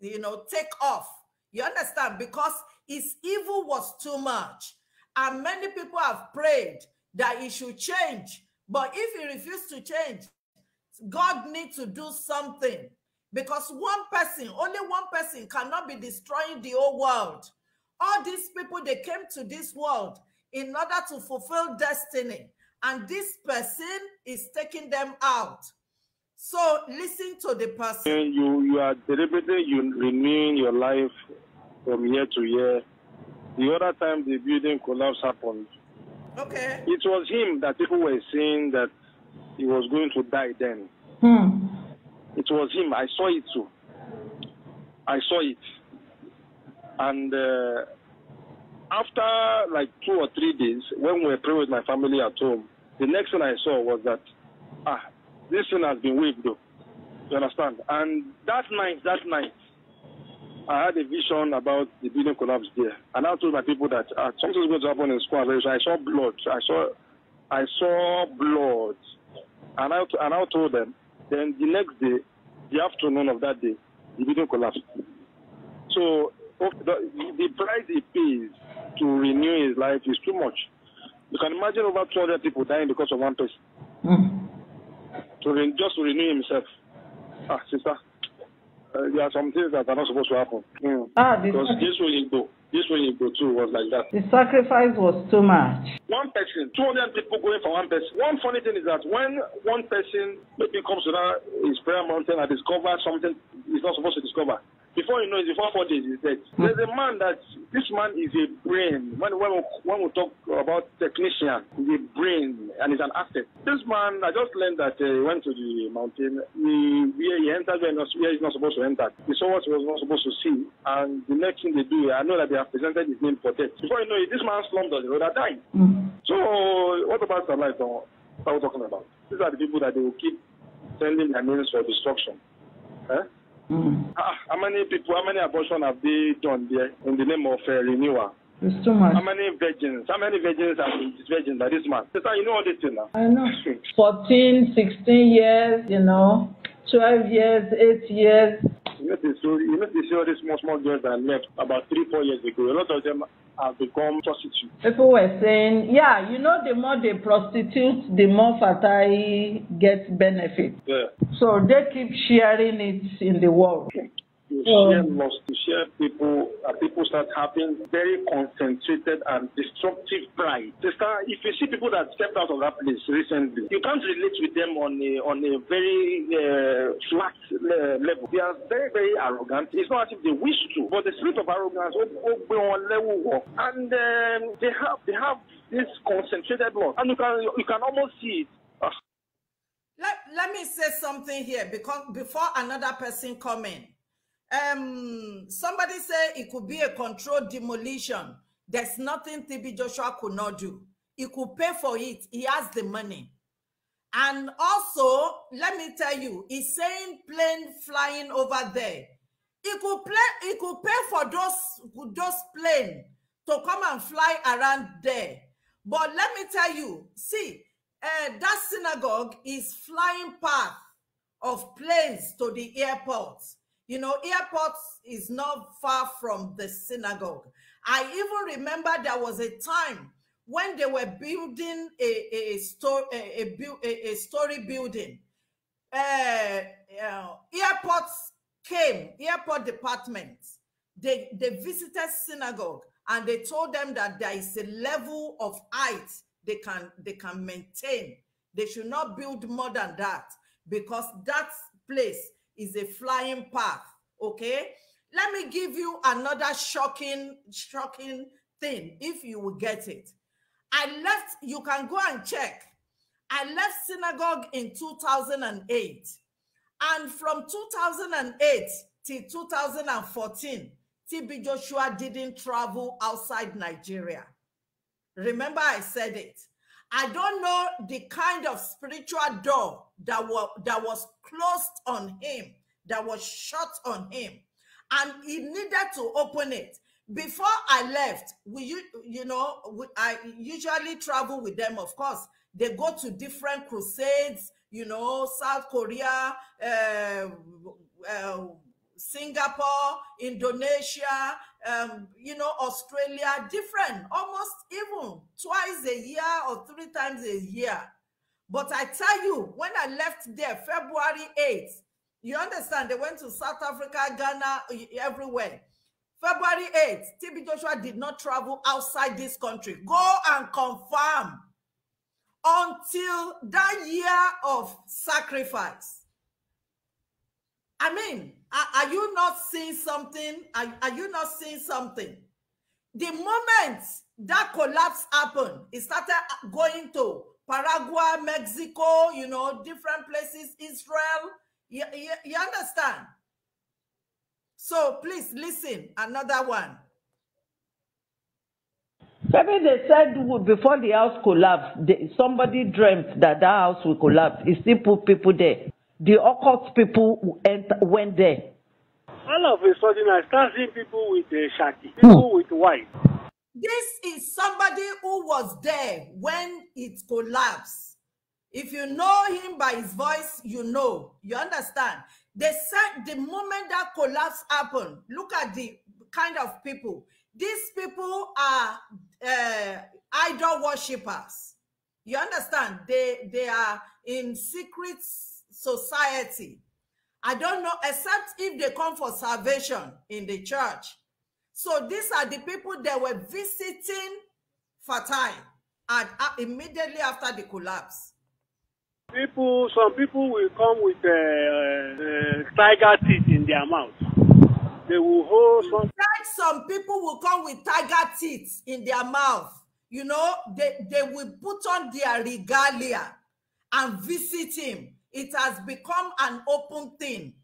you know, take off. You understand? Because his evil was too much. And many people have prayed that he should change. But if he refused to change, God needs to do something because one person, only one person cannot be destroying the whole world. All these people, they came to this world in order to fulfill destiny. And this person is taking them out. So listen to the person. You, you are deliberately you renewing your life from year to year. The other time the building collapse happened, okay, it was him that people were saying that he was going to die then. Hmm. It was him. I saw it too. I saw it. And uh, after like two or three days, when we were praying with my family at home, the next thing I saw was that, ah, this thing has been waived though. You understand? And that night, that night, I had a vision about the building collapse there. And I told my people that ah, something's going to happen in SCOAN. I saw blood. I saw, I saw blood. And I, and I told them, then the next day, the afternoon of that day, the building collapsed. So the, the price he pays to renew his life is too much. You can imagine over 200 people dying because of one person. Mm. To re- just to renew himself. Ah, sister, uh, there are some things that are not supposed to happen. Mm. Ah, because this way you go. This way you go too was like that. The sacrifice was too much. One person, 200 people going for one person. One funny thing is that when one person maybe comes to that his prayer mountain and discovers something he's not supposed to discover, before you know it, before four days, he's dead. Hmm. There's a man that this man is a brain. When when we, when we talk about technician, he's a brain and he's an asset. This man, I just learned that uh, he went to the mountain. He, he entered where, where he's not supposed to enter. He saw what he was not supposed to see, and the next thing they do, I know that they have presented his name for death. Before you know it, this man slumped on the road and died. Mm. So what about the life? What are we talking about? These are the people that they will keep sending their names for destruction. Eh? Mm. Ah, how many people, how many abortions have they done there in the name of uh, renewal? It's too much. How many virgins? How many virgins been virgins by this man? Sister, you know all this thing now. I know. 14, 16 years, you know, 12 years, 8 years. You know, know, this, all these small, small girls that left about three, four years ago. A lot of them have become prostitutes. People were saying, yeah, you know, the more they prostitute, the more Fatai gets benefit. Yeah. So they keep sharing it in the world. To share loss, to share people, uh, people start having very concentrated and destructive pride. Sister, if you see people that stepped out of that place recently, you can't relate with them on a on a very uh, flat uh, level. They are very very arrogant. It's not as if they wish to, but the spirit of arrogance will be on level and um, they have they have this concentrated loss, and you can you can almost see it. Uh, let, let me say something here because before another person come in um somebody say it could be a controlled demolition. There's nothing tb joshua could not do. He could pay for it. He has the money. And also let me tell you he's saying plane flying over there. He could play he could pay for those those plane to come and fly around there. But let me tell you see uh, that synagogue is flying path of planes to the airport. You know, airport is not far from the synagogue. I even remember there was a time when they were building a, a, store, a, a, a story building. Uh, uh, airports came, airport department, they, they visited synagogue and they told them that there is a level of height they can they can maintain. They should not build more than that because that place is a flying path. Okay. Let me give you another shocking, shocking thing if you will get it. I left, you can go and check. I left synagogue in 2008. And from 2008 till 2014, TB Joshua didn't travel outside Nigeria. Remember, I said it. I don't know the kind of spiritual door that was, that was closed on him, that was shut on him, and he needed to open it. Before I left, we you, you know we, I usually travel with them. Of course, they go to different crusades. You know, South Korea, uh, uh, Singapore, Indonesia, um, you know, Australia, different, almost even twice a year or three times a year. But I tell you, when I left there, February 8th, you understand, they went to South Africa, Ghana, everywhere. February 8th, TB Joshua did not travel outside this country. Go and confirm until that year of sacrifice. I mean, are, are you not seeing something? Are, are you not seeing something? The moment that collapse happened, it started going to Paraguay, Mexico, you know, different places, Israel. You, you, you understand? So please listen, another one. Maybe they said before the house collapsed, somebody dreamt that that house will collapse. He still put people there the occult people enter, went there. All of a sudden, I start seeing people with uh, shaki, people hmm. with white. This is somebody who was there when it collapsed. If you know him by his voice, you know. You understand? They said the moment that collapse happened, look at the kind of people. These people are uh, idol worshippers. You understand? They they are in secret society. I don't know, except if they come for salvation in the church. So these are the people that were visiting Fatai and uh, immediately after the collapse. People, some people will come with uh, uh, tiger teeth in their mouth. They will hold some. Some people will come with tiger teeth in their mouth. You know, they, they will put on their regalia and visit him it has become an open thing.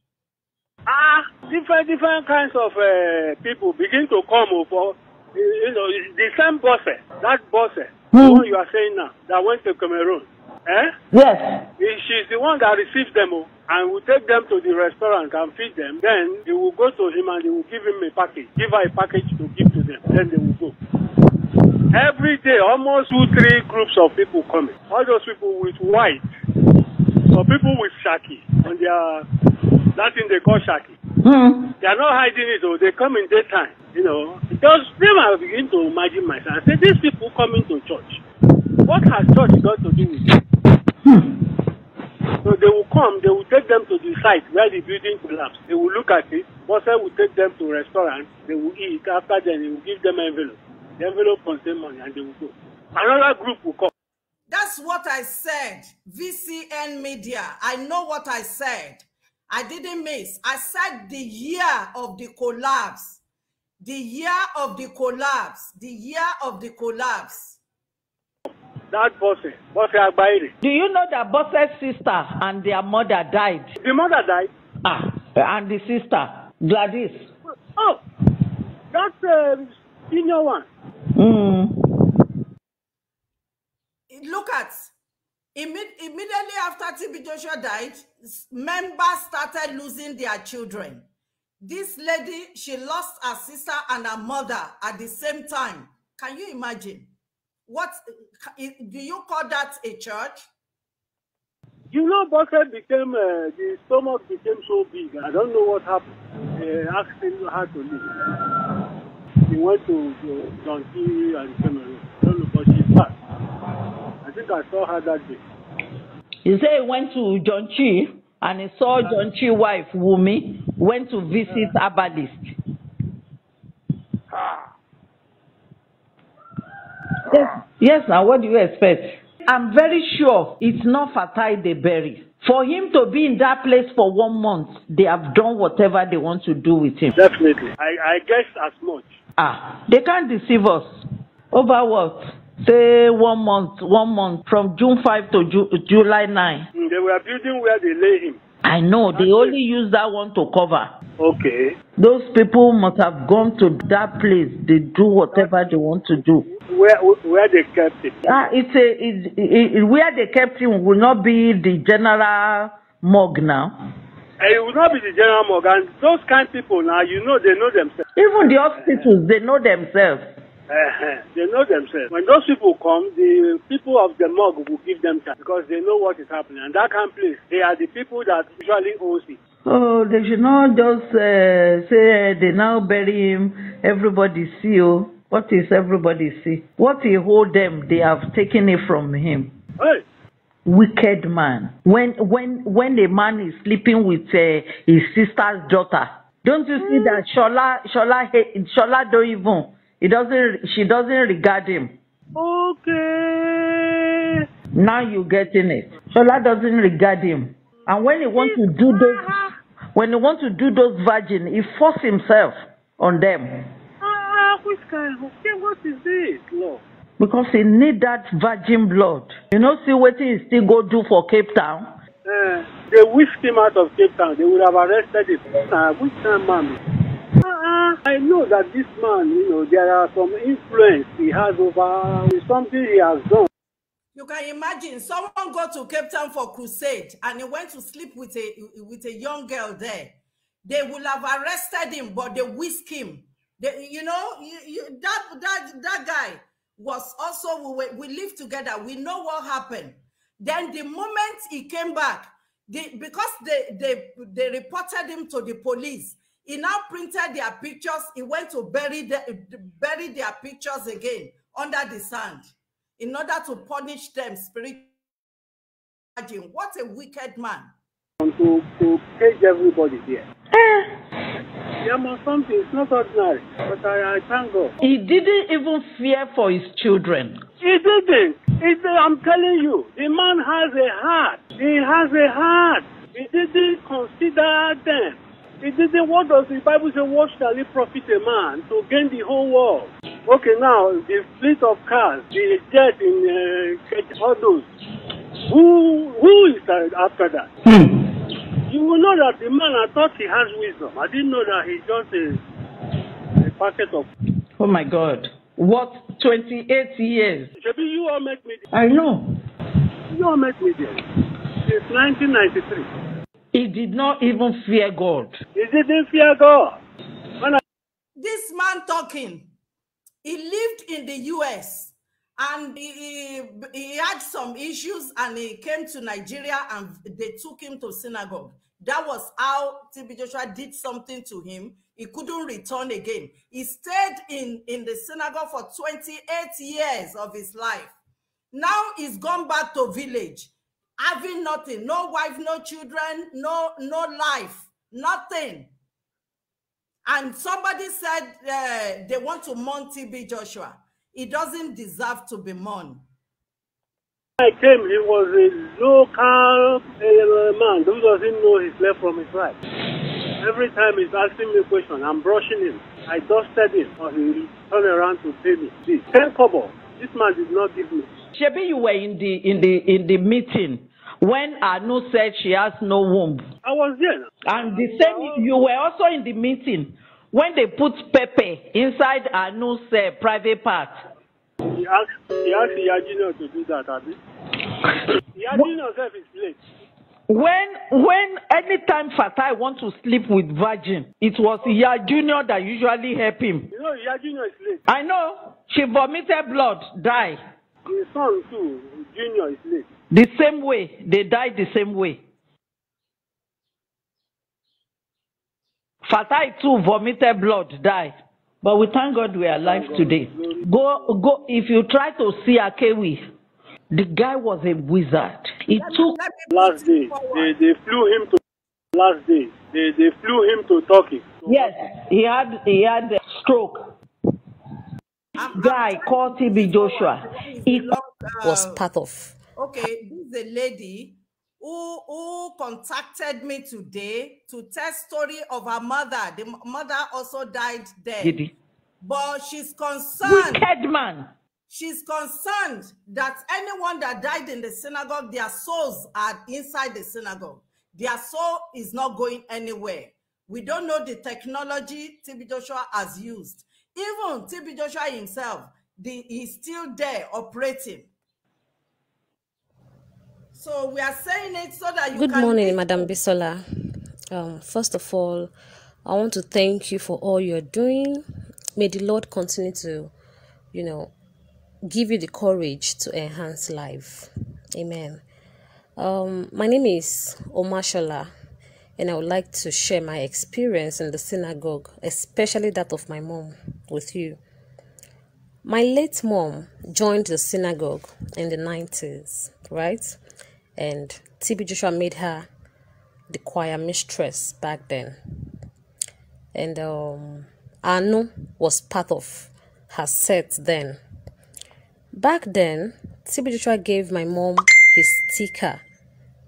Ah, different different kinds of uh, people begin to come over. You know, the same boss, that boss, hmm. the one you are saying now, that went to Cameroon. Eh? Yes. She's the one that receives them oh, and will take them to the restaurant and feed them. Then they will go to him and they will give him a package, give her a package to give to them. Then they will go. Every day, almost two, three groups of people coming. All those people with white some people with shaki on their that thing they call shaki. Mm. They are not hiding it, though. They come in daytime. You know, just then I begin to imagine myself. I say, these people coming to church. What has church got to do with it? Hmm. So they will come, they will take them to the site where the building collapsed. They will look at it. Bossa will take them to a restaurant. They will eat. After then, he will give them envelope. The envelope contain money and they will go. Another group will come. That's what I said. VCN Media. I know what I said. I didn't miss. I said the year of the collapse. The year of the collapse. The year of the collapse. That Bosse, Bosse Agbaire. Do you know that Bosse's sister and their mother died? The mother died? Ah, and the sister, Gladys. Oh, that's uh, senior one. Mm look at immediately after TB Joshua died, members started losing their children. This lady, she lost her sister and her mother at the same time. Can you imagine? What do you call that a church? You know, Bucket became, uh, the stomach became so big. I don't know what happened. They asked him how to live. He went to, to T and Cameroon. I don't know, but she's back. Think I saw her that day. He said he went to John Chi and he saw John Chi wife, Wumi, went to visit herbalist. Yes, yes, now what do you expect? I'm very sure it's not Fatai they bury. For him to be in that place for one month, they have done whatever they want to do with him. Definitely. I, I guess as much. Ah, they can't deceive us. Over what? Say one month, one month, from June 5 to Ju- July 9. Mm, They were building where they lay him. I know, they only use that one to cover. Okay. Those people must have gone to that place. They do whatever they want to do. Where where they kept it. Ah, it's a it, it, it, where they kept him will not be the general morgue now. And it will not be the general morgue. And those kind of people now, you know, they know themselves. Even the hospitals, they know themselves. Uh-huh. They know themselves. When those people come, the people of the morgue will give them time because they know what is happening. And that kind of place, they are the people that usually owns it. Oh, they should not just uh, say they now bury him. Everybody see. Oh, what is everybody see? What he hold them, they have taken it from him. Hey, Wicked man. When when when a man is sleeping with uh, his sister's daughter, don't you see that Shola Shola ha- Shola don't even he doesn't she doesn't regard him. okay. Now you getting it. Shola doesn't regard him. And when he want to do those when he want to do those virgin, he force himself on them. Ah, which kind of okay, what is this, Lord? Because he need that virgin blood. You know, see what he still go do for Cape Town. Uh, they whisked him out of Cape Town. They would have arrested him. Uh, which man? Uh, I know that this man, you know, there are some influence he has over something he has done. You can imagine someone go to Cape Town for crusade and he went to sleep with a with a young girl there. They will have arrested him, but they whisk him. They, you know, you, you, that that that guy was also we we lived together. We know what happened. Then the moment he came back, the, because they they they reported him to the police. He now printed their pictures. He went to bury the, bury their pictures again under the sand in order to punish them spiritually. What a wicked man. to, to cage everybody there. Yeah, man, something. It's not ordinary. But I, I thank God. He didn't even fear for his children. He didn't. He did, I'm telling you, the man has a heart. He has a heart. He didn't consider them. He didn't. What does the Bible say? What shall it profit a man to gain the whole world? Okay, now the fleet of cars, the jet in uh, all those. Who who is after that? You will know that the man. I thought he has wisdom. I didn't know that he's just a, a packet of. Oh my God. What 28 years? Maybe you all make me. I know. You all make me there. Since 1993. He did not even fear God. He didn't fear God. When I This man talking, he lived in the US and he, he, he had some issues and he came to Nigeria and they took him to synagogue. That was how TB Joshua did something to him. He couldn't return again. He stayed in, in the synagogue for 28 years of his life. Now he's gone back to village, having nothing, no wife, no children, no no life, nothing. And somebody said uh, they want to mourn TB Joshua. He doesn't deserve to be mourned. I came, he was a local uh, man who doesn't know his left from his right. Every time he's asking me a question, I'm brushing him. I dusted him, or he turned around to pay me. This ten kobo, this man did not give me. Shebi, you were in the in the in the meeting when Anu said she has no womb. I was there. And the same, you were also in the meeting when they put Pepe inside Anu's uh, private part. He asked, he asked Iyajino to do that, Abi. Iyajino self is late. When when anytime Fatai want to sleep with Virgin, it was Iya Junior that usually help him. You know, Iyajino is late. I know she vomited blood, die. His son too, Junior, is late. The same way. They died the same way. Fatai too vomited blood, died. But we thank God we are alive today. Go, go. If you try to see Akewi, the guy was a wizard. He took last day. They, they flew him to last day. They, they flew him to Turkey. Yes, he had he had a stroke. Guy called TB Joshua. He was part of. Okay, this is a lady who who contacted me today to tell story of her mother. The mother also died there. But she's concerned. Wicked man. She's concerned that anyone that died in the synagogue, their souls are inside the synagogue. Their soul is not going anywhere. We don't know the technology TB Joshua has used. Even TB Joshua himself, the, he's still there operating. So we are saying it so that you Good morning, Madam Bisola. Um, first of all, I want to thank you for all you're doing. May the Lord continue to, you know, give you the courage to enhance life. Amen. Um, my name is Omashola, and I would like to share my experience in the synagogue, especially that of my mom, with you. My late mom joined the synagogue in the 90s, right? And TB Joshua made her the choir mistress back then. And um, Anu was part of her set then. Back then, TB Joshua gave my mom his sticker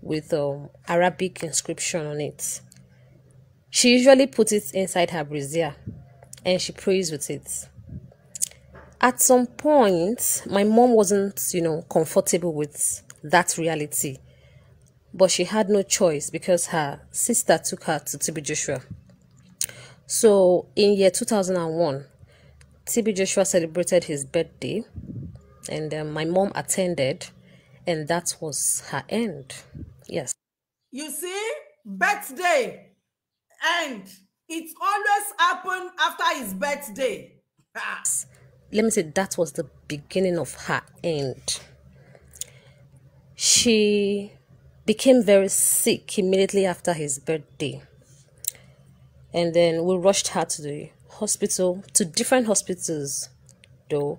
with um, Arabic inscription on it. She usually puts it inside her brazier and she prays with it. At some point, my mom wasn't, you know, comfortable with that reality, but she had no choice because her sister took her to TB Joshua. So in year 2001, TB Joshua celebrated his birthday and um, my mom attended and that was her end. Yes. You see, birthday and it always happened after his birthday. Let me say that was the beginning of her end. She became very sick immediately after his birthday. And then we rushed her to the hospital, to different hospitals, though.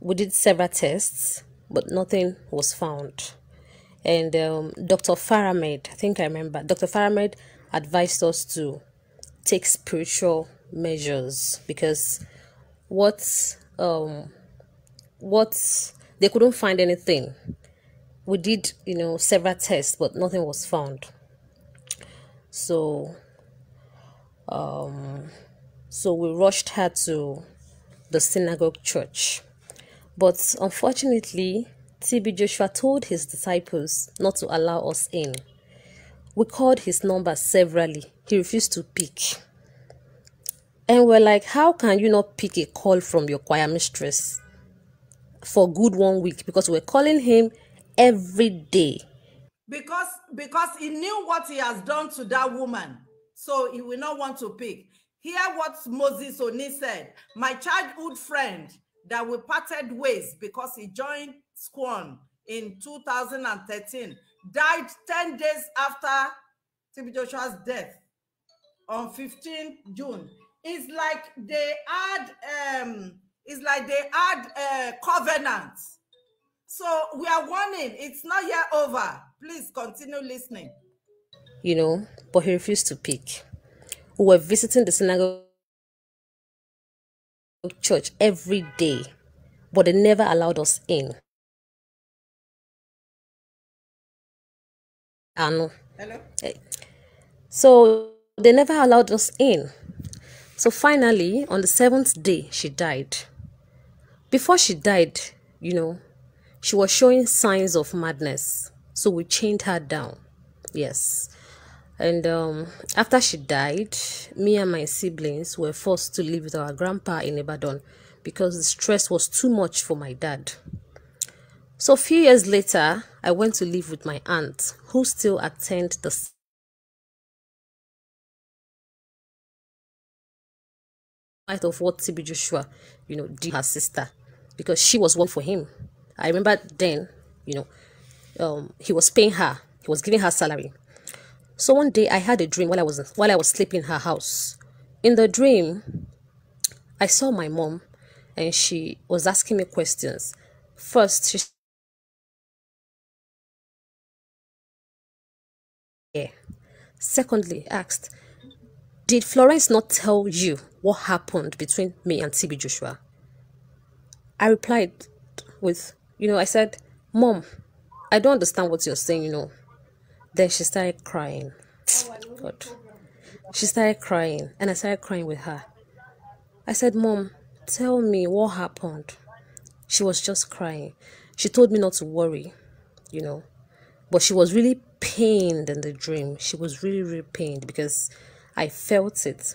We did several tests, but nothing was found. And um, Dr. Faramed, I think I remember, Dr. Faramed advised us to take spiritual measures because what um what they couldn't find anything we did you know several tests but nothing was found so um so we rushed her to the synagogue church but unfortunately tb joshua told his disciples not to allow us in. We called his number severally. He refused to pick. And we're like how can you not pick a call from your choir mistress for good one week? Because we're calling him every day. Because because he knew what he has done to that woman so he will not want to pick. Hear what moses oni said. My childhood friend that we parted ways because he joined SCOAN in 2013 died 10 days after tb joshua's death on 15 june. It's like they had um it's like they had uh, covenants. So we are warning it's not yet over. Please continue listening. You know but he refused to pick. We were visiting the synagogue church every day but they never allowed us in I know. hello eh, So they never allowed us in. So finally, on the seventh day, she died. Before she died, you know, she was showing signs of madness. So we chained her down. Yes. And um, after she died, me and my siblings were forced to live with our grandpa in Ibadan because the stress was too much for my dad. So a few years later, I went to live with my aunt, who still attend the spite of what TB Joshua, you know, did her sister, because she was one for him. I remember then, you know, um, he was paying her. He was giving her salary. So one day I had a dream while I was while I was sleeping in her house. In the dream, I saw my mom and she was asking me questions. First, she yeah. Secondly, asked, Did Florence not tell you what happened between me and TB Joshua? I replied with, you know, I said, Mom, I don't understand what you're saying, you know. Then she started crying. God. She started crying, and I started crying with her. I said, Mom, tell me what happened. She was just crying. She told me not to worry, you know. But she was really pained in the dream. She was really, really pained because I felt it.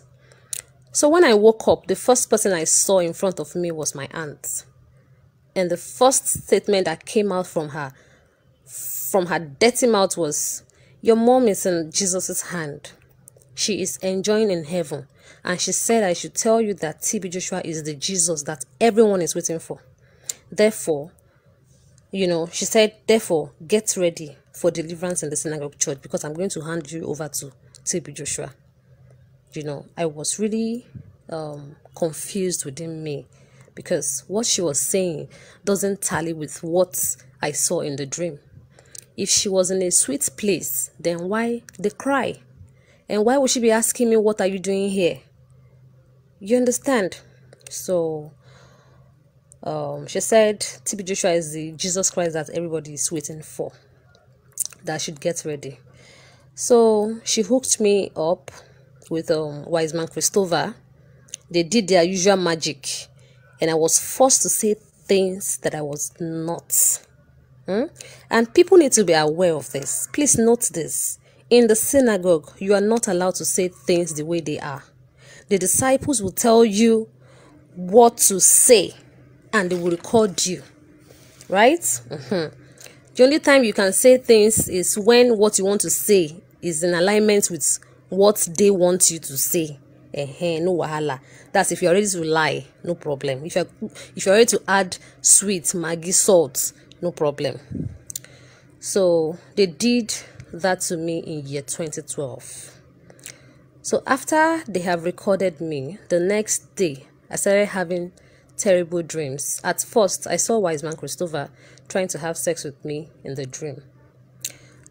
So when I woke up, the first person I saw in front of me was my aunt. And the first statement that came out from her, from her dirty mouth was, Your mom is in Jesus' hand. She is enjoying in heaven. And she said, I should tell you that TB Joshua is the Jesus that everyone is waiting for. Therefore, you know, she said, therefore, get ready for deliverance in the synagogue church because I'm going to hand you over to TB Joshua. You know, I was really um, confused within me because what she was saying doesn't tally with what I saw in the dream. If she was in a sweet place, then why the cry? And why would she be asking me, What are you doing here? You understand? So, um, she said TB Joshua is the Jesus Christ that everybody is waiting for that should get ready. So she hooked me up with um wise man Christopher. They did their usual magic, and I was forced to say things that I was not. Hmm? And people need to be aware of this. Please note this. In the synagogue, you are not allowed to say things the way they are. The disciples will tell you what to say and they will record you. Right? Mm-hmm. The only time you can say things is when what you want to say is in alignment with what they want you to say. Uh-huh, no wahala. That's if you're ready to lie, no problem. If you're if you're ready to add sweet, maggi, salt, no problem. So they did that to me in year 2012. So after they have recorded me, the next day I started having terrible dreams. At first, I saw wise man Christopher trying to have sex with me in the dream.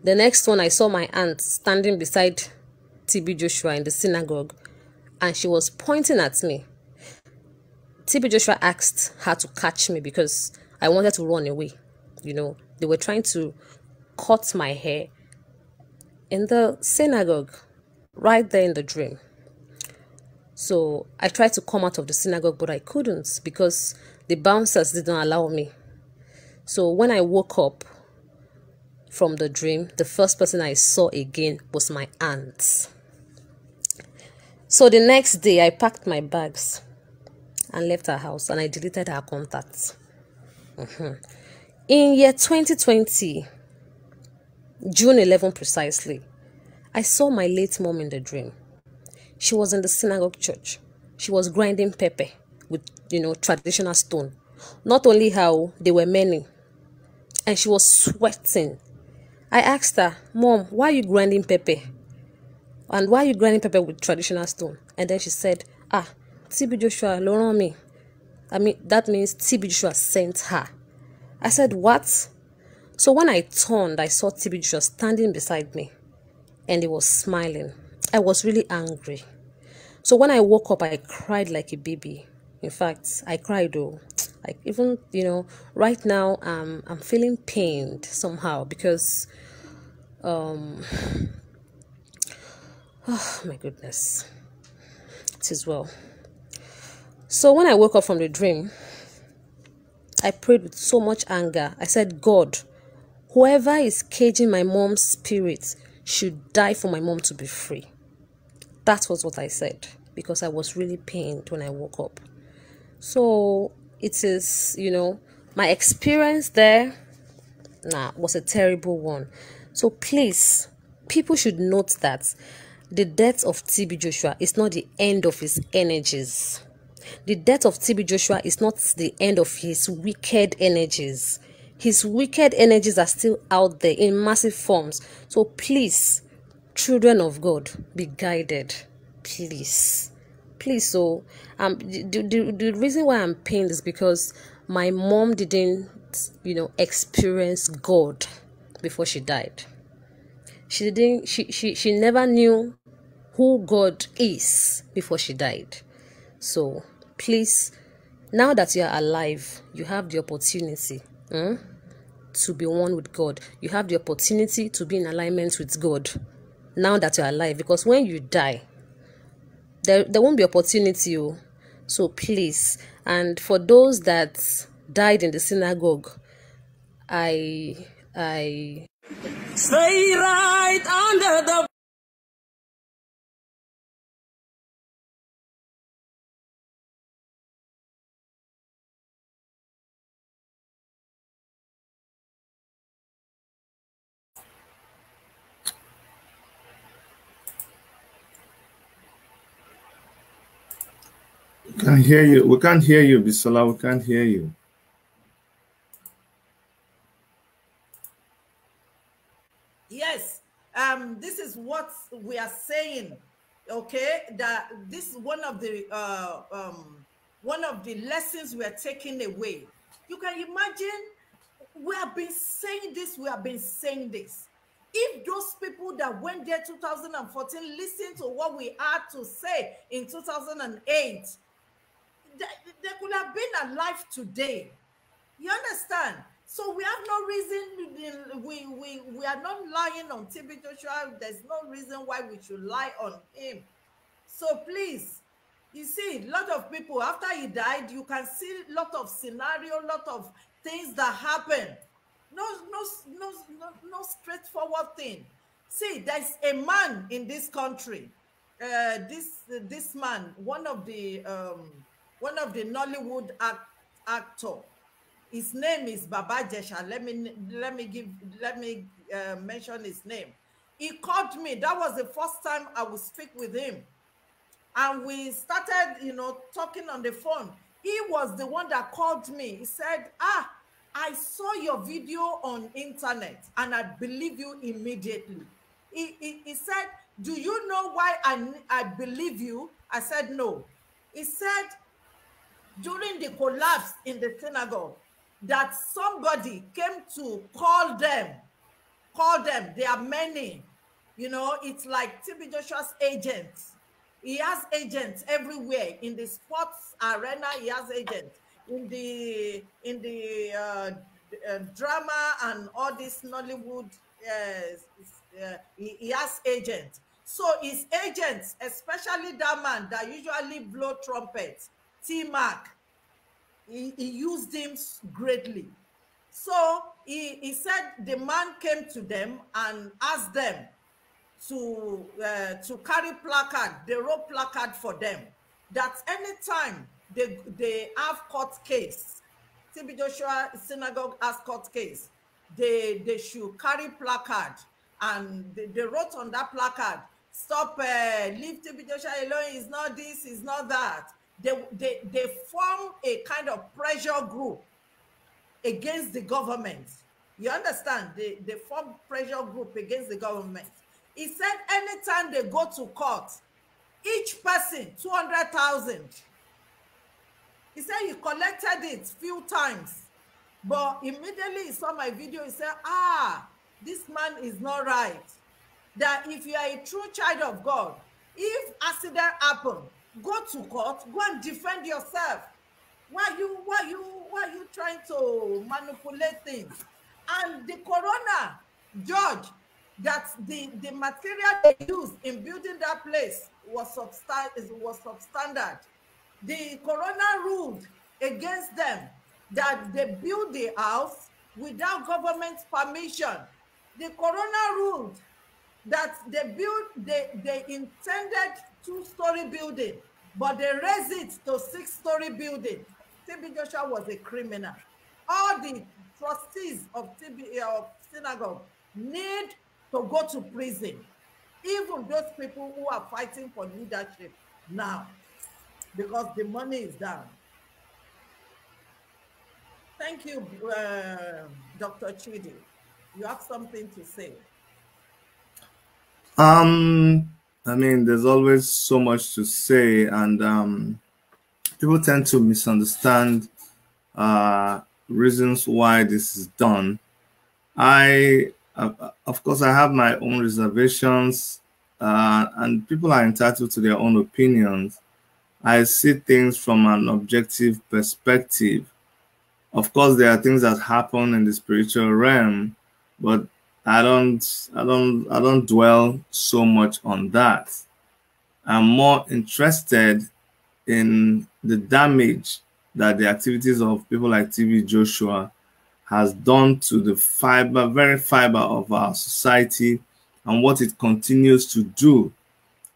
The next one, I saw my aunt standing beside TB Joshua in the synagogue and she was pointing at me. TB Joshua asked her to catch me because I wanted to run away. You know, they were trying to cut my hair in the synagogue right there in the dream. So I tried to come out of the synagogue, but I couldn't because the bouncers didn't allow me. So when I woke up from the dream, the first person I saw again was my aunt. So the next day, I packed my bags and left her house and I deleted her contacts. Mm-hmm. In year 2020, June 11 precisely, I saw my late mom in the dream. She was in the synagogue church. She was grinding pepper with, you know, traditional stone. Not only how they were many, and she was sweating. I asked her, Mom, why are you grinding pepper? And why are you grinding pepper with traditional stone? And then she said, Ah, TB Joshua, Laurent me. I mean, that means TB Joshua sent her. I said, What? So when I turned, I saw TB Joshua standing beside me and he was smiling. I was really angry. So when I woke up, I cried like a baby. In fact, I cried though. Like even you know, right now um I'm feeling pained somehow because um oh my goodness. It is well. So when I woke up from the dream, I prayed with so much anger. I said, God, whoever is caging my mom's spirit should die for my mom to be free. That was what I said because I was really pained when I woke up. So it is, you know, my experience there nah, was a terrible one. So please, people should note that the death of TB Joshua is not the end of his energies. The death of TB Joshua is not the end of his wicked energies. his wicked energies are still out there in massive forms. So please, children of God, be guided. Please. Please. So um the, the, the reason why I'm pained is because my mom didn't, you know, experience God before she died. She didn't she she, she never knew who God is before she died. So please, now that you are alive, you have the opportunity hmm, to be one with God. You have the opportunity to be in alignment with God now that you're alive. Because when you die, there, there won't be opportunity. Oh. So please, and for those that died in the synagogue, I I Stay right under the can't hear you. We can't hear you, Bisola. We can't hear you. Yes, um, this is what we are saying. Okay, that this is one of the uh, um, one of the lessons we are taking away. You can imagine we have been saying this. We have been saying this. If those people that went there 2014 listened to what we had to say in 2008, they, could have been alive today. You understand? So we have no reason, we, we, we are not lying on TB Joshua. There's no reason why we should lie on him. So please, you see, a lot of people, after he died, you can see a lot of scenario, lot of things that happen. No, no, no, no, no straightforward thing. See, there's a man in this country. Uh, this this man, one of the um, one of the Nollywood act, actor his name is Baba Jesha. Let me let me give let me uh, mention his name. He called me. That was the first time I would speak with him, and we started, you know, talking on the phone. He was the one that called me. He said, "Ah, I saw your video on internet, and I believe you immediately." He, he, he said, "Do you know why I I believe you?" I said, "No." He said, during the collapse in the synagogue, that somebody came to call them, call them. There are many. You know, it's like TB Joshua's agents. He has agents everywhere in the sports arena. He has agents in the in the uh, uh, drama and all this Nollywood. Uh, uh, he, he has agents. So his agents, especially that man that usually blow trumpets, T Mac, he, he used him greatly. So he, he said the man came to them and asked them to uh, to carry placard, they wrote placard for them that anytime they they have court case, TB Joshua synagogue has court case, they they should carry placard and they, they wrote on that placard, stop, uh, leave TB Joshua alone, is not this, is not that they, they, they form a kind of pressure group against the government. You understand? They, they form pressure group against the government. He said anytime they go to court, each person 200,000. He said he collected it few times. But immediately he saw my video, he said, ah, this man is not right. That if you are a true child of God, if accident happen, go to court. Go and defend yourself. Why you why you why you trying to manipulate things? And the coroner judge that the the material they used in building that place was substandard was substandard. The coroner ruled against them that they built the house without government permission. The coroner ruled that they built they they intended two-story building, but they raised it to six-story building. TB Joshua was a criminal. All the trustees of TB of synagogue need to go to prison. Even those people who are fighting for leadership now, because the money is down. Thank you, uh, Dr. Chidi. You have something to say. Um, I mean, there's always so much to say, and um, people tend to misunderstand uh, reasons why this is done. I, uh, of course, I have my own reservations, uh, and people are entitled to their own opinions. I see things from an objective perspective. Of course, there are things that happen in the spiritual realm, but I don't, I don't, I don't dwell so much on that. I'm more interested in the damage that the activities of people like TB Joshua has done to the fiber, very fiber of our society and what it continues to do.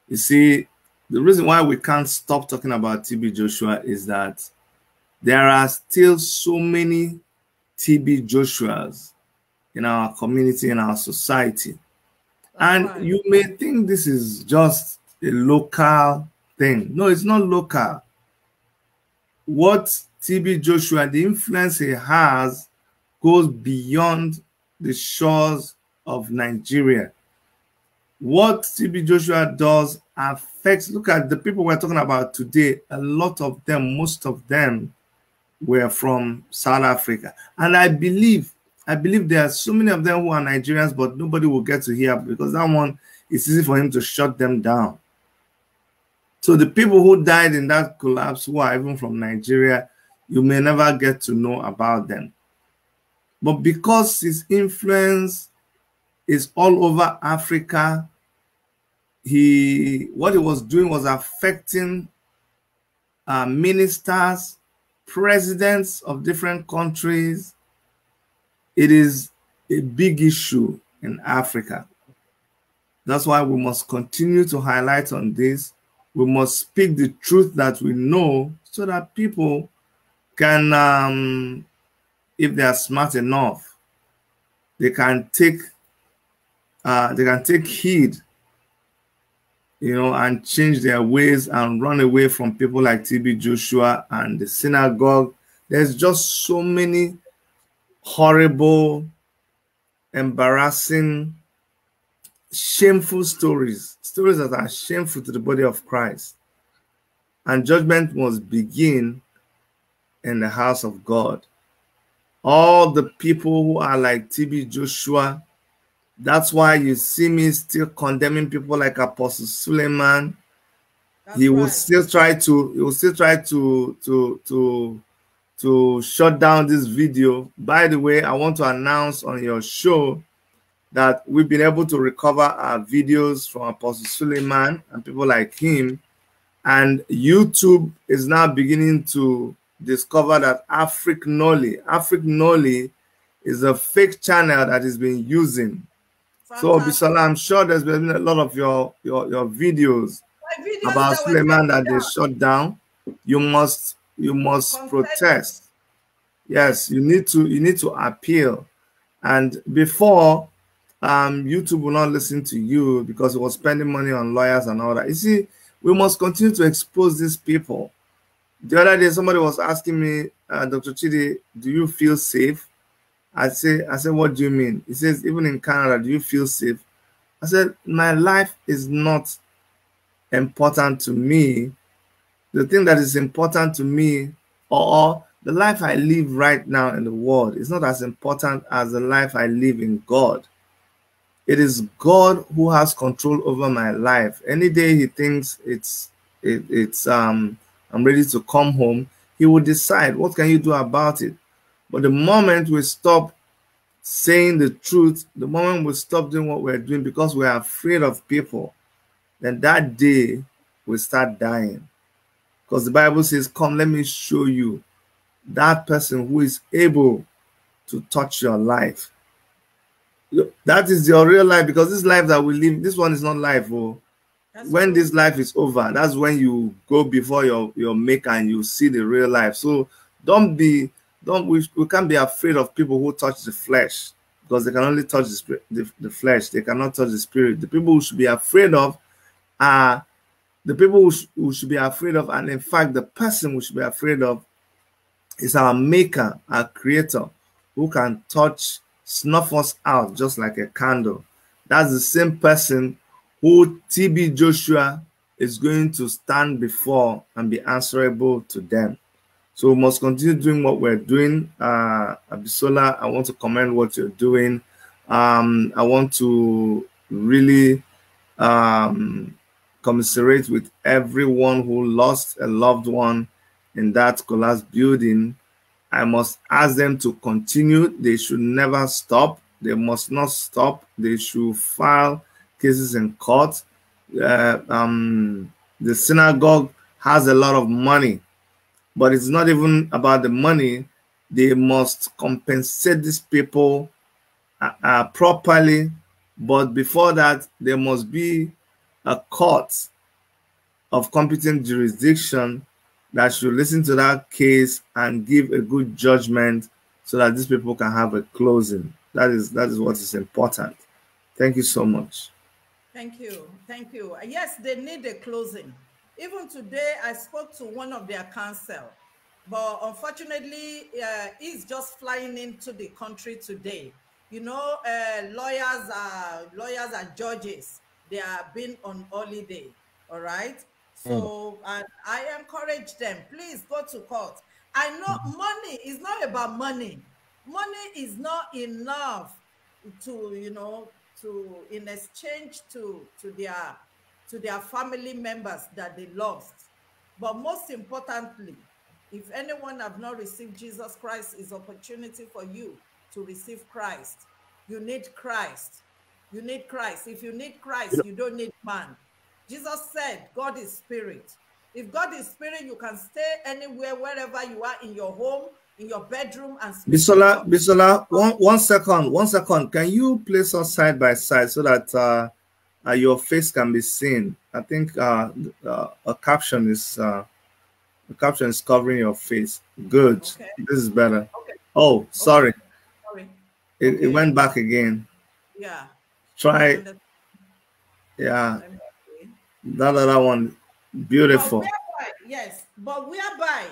You see, the reason why we can't stop talking about TB Joshua is that there are still so many TB Joshuas in our community, in our society. And you may think this is just a local thing. No, it's not local. What TB Joshua, the influence he has, goes beyond the shores of Nigeria. What TB Joshua does affects, look at the people we're talking about today, a lot of them, most of them were from South Africa. And I believe, I believe there are so many of them who are Nigerians, but nobody will get to hear because that one, it's easy for him to shut them down. So the people who died in that collapse, who are even from Nigeria, you may never get to know about them. But because his influence is all over Africa, he what he was doing was affecting uh, ministers, presidents of different countries. It is a big issue in Africa. That's why we must continue to highlight on this. We must speak the truth that we know so that people can, um, if they are smart enough, they can take uh, they can take heed you know, and change their ways and run away from people like TB Joshua and the synagogue. There's just so many horrible, embarrassing, shameful stories, stories that are shameful to the body of Christ. And judgment must begin in the house of God. All the people who are like TB Joshua, that's why you see me still condemning people like Apostle Suleiman. That's he will right. still try to he will still try to to to to shut down this video. By the way, I want to announce on your show that we've been able to recover our videos from Apostle Suleiman and people like him. And YouTube is now beginning to discover that Afric Noli, Afric Noli is a fake channel that is being using so, Bisola, I'm sure there's been a lot of your your, your videos, videos about Suleiman that they shut down. You must you must protest. Yes, you need to you need to appeal. And before um YouTube will not listen to you because it was spending money on lawyers and all that. You see, we must continue to expose these people. The other day, somebody was asking me, uh, Dr. Chidi, do you feel safe? I say, I said, what do you mean? He says, even in Canada, do you feel safe? I said, my life is not important to me. The thing that is important to me, or the life I live right now in the world, is not as important as the life I live in God. It is God who has control over my life. Any day He thinks it's it, it's um I'm ready to come home, He will decide what can you do about it. But the moment we stop saying the truth, the moment we stop doing what we're doing because we're afraid of people, then that day we start dying. Because the Bible says, Come, let me show you that person who is able to touch your life. That is your real life because this life that we live, this one is not life. Oh. when this life is over, that's when you go before your, your maker and you see the real life. So don't be don't we, we can't be afraid of people who touch the flesh because they can only touch the, the, the flesh they cannot touch the spirit the people who should be afraid of are the people who, sh who should be afraid of and in fact the person we should be afraid of is our maker, our creator, who can touch, snuff us out just like a candle. That's the same person who TB Joshua is going to stand before and be answerable to them. So we must continue doing what we're doing. Uh, Abisola, I want to commend what you're doing. Um, I want to really um, commiserate with everyone who lost a loved one in that collapsed building. I must ask them to continue. They should never stop. They must not stop. They should file cases in court. Uh, um, the synagogue has a lot of money, but it's not even about the money. They must compensate these people uh, uh, properly. But before that, there must be a court of competent jurisdiction that should listen to that case and give a good judgment so that these people can have a closing. That is that is what is important. Thank you so much. Thank you. Thank you. Yes, they need a closing. Even today, I spoke to one of their counsel, but unfortunately, uh, he's just flying into the country today. You know, uh, lawyers are lawyers are judges. They are being on holiday. All right. So mm. I encourage them, please go to court. I know mm. money is not about money. Money is not enough to, you know, to in exchange to to their to their family members that they lost. But most importantly, if anyone have not received Jesus Christ, is opportunity for you to receive Christ. You need Christ. You need Christ. If you need Christ, you don't need man. Jesus said, God is spirit. If God is spirit, you can stay anywhere, wherever you are in your home, in your bedroom, and Bisola, Bisola, one one second, one second. Can you place us side by side so that uh, uh, your face can be seen? I think uh, uh, a caption is uh, a caption is covering your face. Good. Okay. This is better. Okay. Oh, sorry. Okay. Sorry. It, it went back again. Yeah. Try. Yeah. That other one, beautiful. But whereby, yes, but whereby,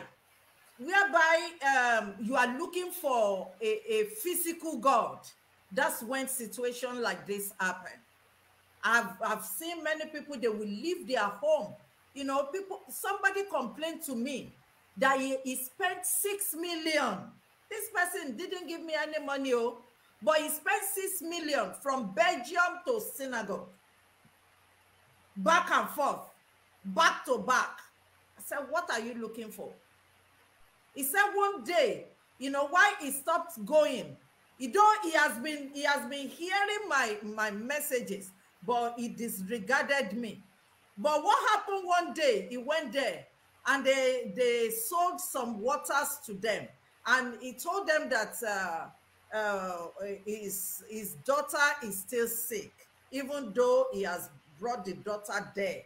whereby um, you are looking for a, a physical God, that's when situation like this happen. I've I've seen many people they will leave their home. You know, people. Somebody complained to me that he, he spent six million. This person didn't give me any money, oh, but he spent six million from Belgium to synagogue back and forth, back to back. I said, What are you looking for? He said one day, you know, why he stopped going. He don't he has been he has been hearing my my messages, but he disregarded me. But what happened one day? He went there and they they sold some waters to them, and he told them that uh, uh, his his daughter is still sick, even though he has brought the daughter there.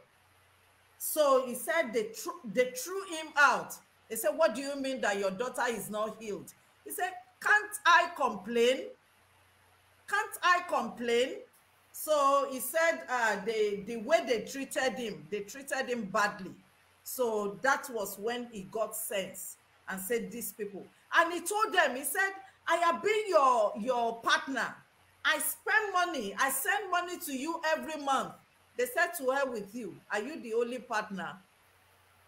So he said they, threw, they threw him out. They said, What do you mean that your daughter is not healed? He said, Can't I complain? Can't I complain? So he said uh, they, the way they treated him, they treated him badly. So that was when he got sense and said, These people. And he told them, He said, I have been your, your partner. I spend money, I send money to you every month. They said to her with you, are you the only partner?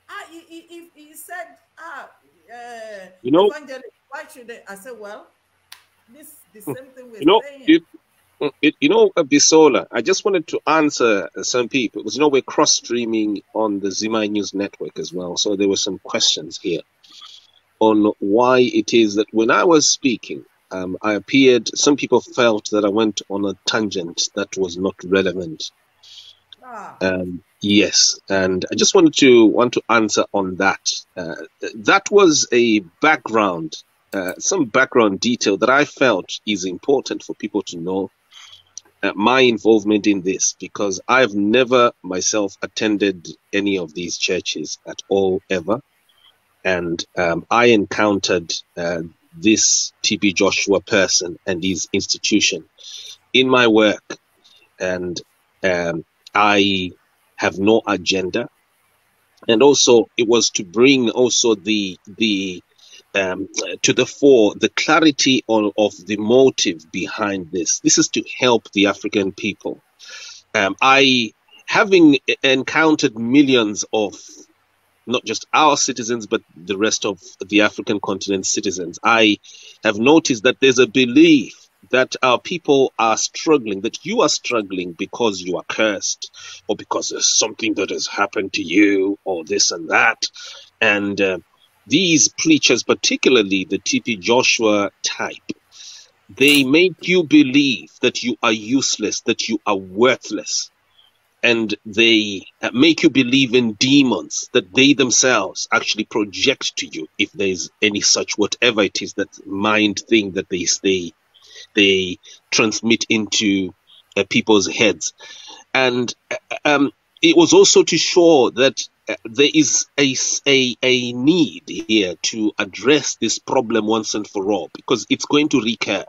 Ah, he, he, he said, ah, uh, you know, why should they? I said, well, this the hmm. same thing we're you know, saying. It, hmm, it, you know, Bisola, I just wanted to answer some people because you know we're cross streaming on the ZimEye News Network as well. So there were some questions here on why it is that when I was speaking, um, I appeared. Some people felt that I went on a tangent that was not relevant um, yes, and I just wanted to want to answer on that. Uh, that was a background, uh, some background detail that I felt is important for people to know. Uh, my involvement in this because I've never myself attended any of these churches at all ever, and um, I encountered uh, this TB Joshua person and his institution in my work, and um, I have no agenda. And also, it was to bring also the the um, to the fore the clarity on, of the motive behind this. This is to help the African people. Um, I, having encountered millions of not just our citizens, but the rest of the African continent citizens, I have noticed that there's a belief that our people are struggling, that you are struggling because you are cursed, or because there's something that has happened to you, or this and that. And uh, these preachers, particularly the TB Joshua type, they make you believe that you are useless, that you are worthless. And they uh, make you believe in demons that they themselves actually project to you, if there's any such, whatever it is, that mind thing that they, they, they transmit into uh, people's heads. And uh, um, it was also to show that uh, there is a, a, a need here to address this problem once and for all because it's going to recur.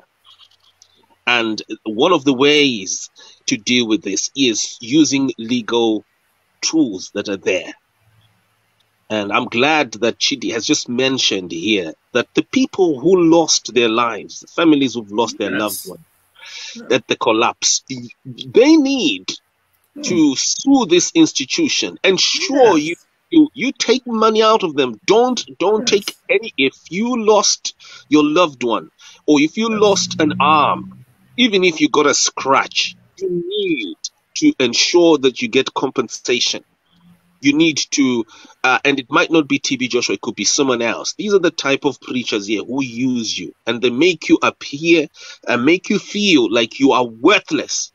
And one of the ways to deal with this is using legal tools that are there. And I'm glad that Chidi has just mentioned here that the people who lost their lives, the families who've lost their yes. loved ones, that the collapse, they need hmm. to sue this institution. Ensure yes. you you you take money out of them. Don't don't yes. take any. If you lost your loved one, or if you lost an arm, even if you got a scratch, you need to ensure that you get compensation. You need to, uh, and it might not be TB Joshua, it could be someone else. These are the type of preachers here who use you and they make you appear and make you feel like you are worthless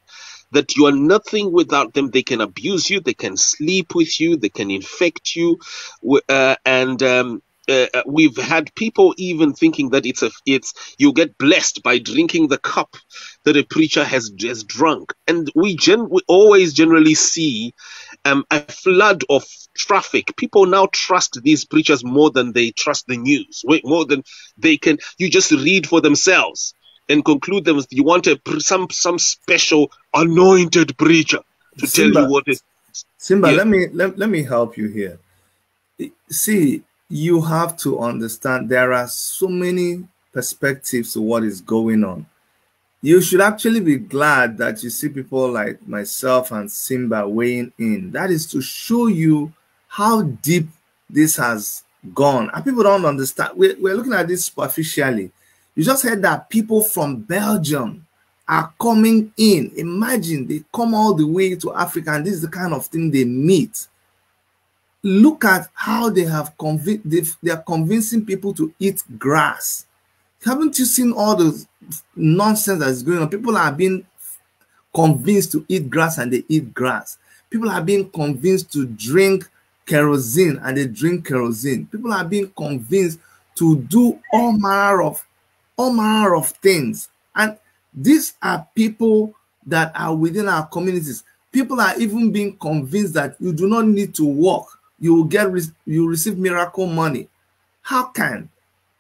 that you are nothing without them. They can abuse you, they can sleep with you, they can infect you, uh, and um, uh, uh, we've had people even thinking that it's a it's you get blessed by drinking the cup that a preacher has has drunk, and we gen we always generally see um, a flood of traffic. People now trust these preachers more than they trust the news. Wait, more than they can. You just read for themselves and conclude them. You want a some some special anointed preacher to Simba, tell you what is. Simba, yeah. let me let, let me help you here. See, you have to understand there are so many perspectives to what is going on. You should actually be glad that you see people like myself and Simba weighing in. That is to show you how deep this has gone. And people don't understand. We're, we're looking at this superficially. You just heard that people from Belgium are coming in. Imagine they come all the way to Africa, and this is the kind of thing they meet. Look at how they have convinced they, are convincing people to eat grass. Haven't you seen all the nonsense that is going on? People are being convinced to eat grass and they eat grass. People are being convinced to drink kerosene and they drink kerosene. People are being convinced to do all manner of all manner of things. And these are people that are within our communities. People are even being convinced that you do not need to work. You will get you receive miracle money. How can?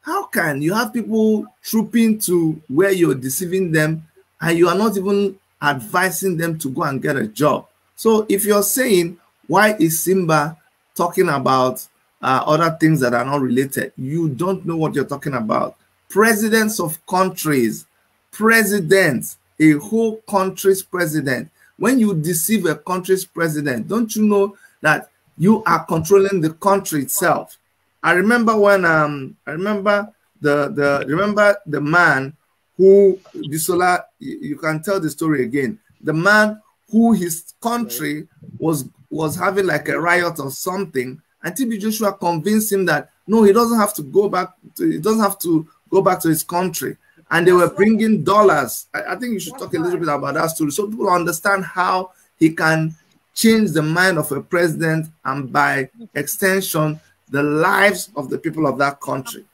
How can you have people trooping to where you're deceiving them and you are not even advising them to go and get a job? So if you're saying, why is Simba talking about uh, other things that are not related? You don't know what you're talking about presidents of countries, presidents, a whole country's president. When you deceive a country's president, don't you know that you are controlling the country itself? I remember when um I remember the the remember the man who Bisola you can tell the story again. The man who his country was was having like a riot or something, and TB Joshua convinced him that no, he doesn't have to go back. To, he doesn't have to go back to his country. And they were bringing dollars. I, I think you should talk a little bit about that story so people understand how he can change the mind of a president and by extension, the lives of the people of that country.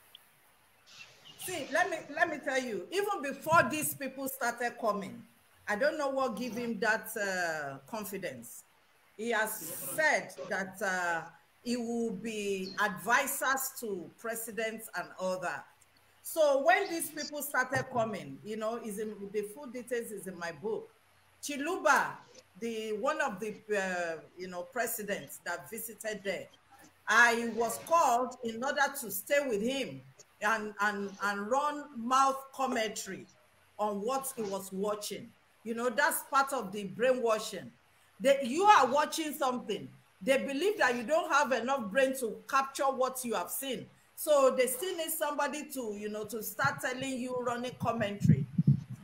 See, let me let me tell you, even before these people started coming, I don't know what gave him that uh, confidence. He has said that uh, he will be advisors to presidents and all that. So when these people started coming, you know, is in the full details is in my book. Chiluba, the one of the uh, you know presidents that visited there, I was called in order to stay with him and, and, and run mouth commentary on what he was watching. You know, that's part of the brainwashing. That you are watching something. They believe that you don't have enough brain to capture what you have seen. So they still need somebody to, you know, to start telling you running commentary.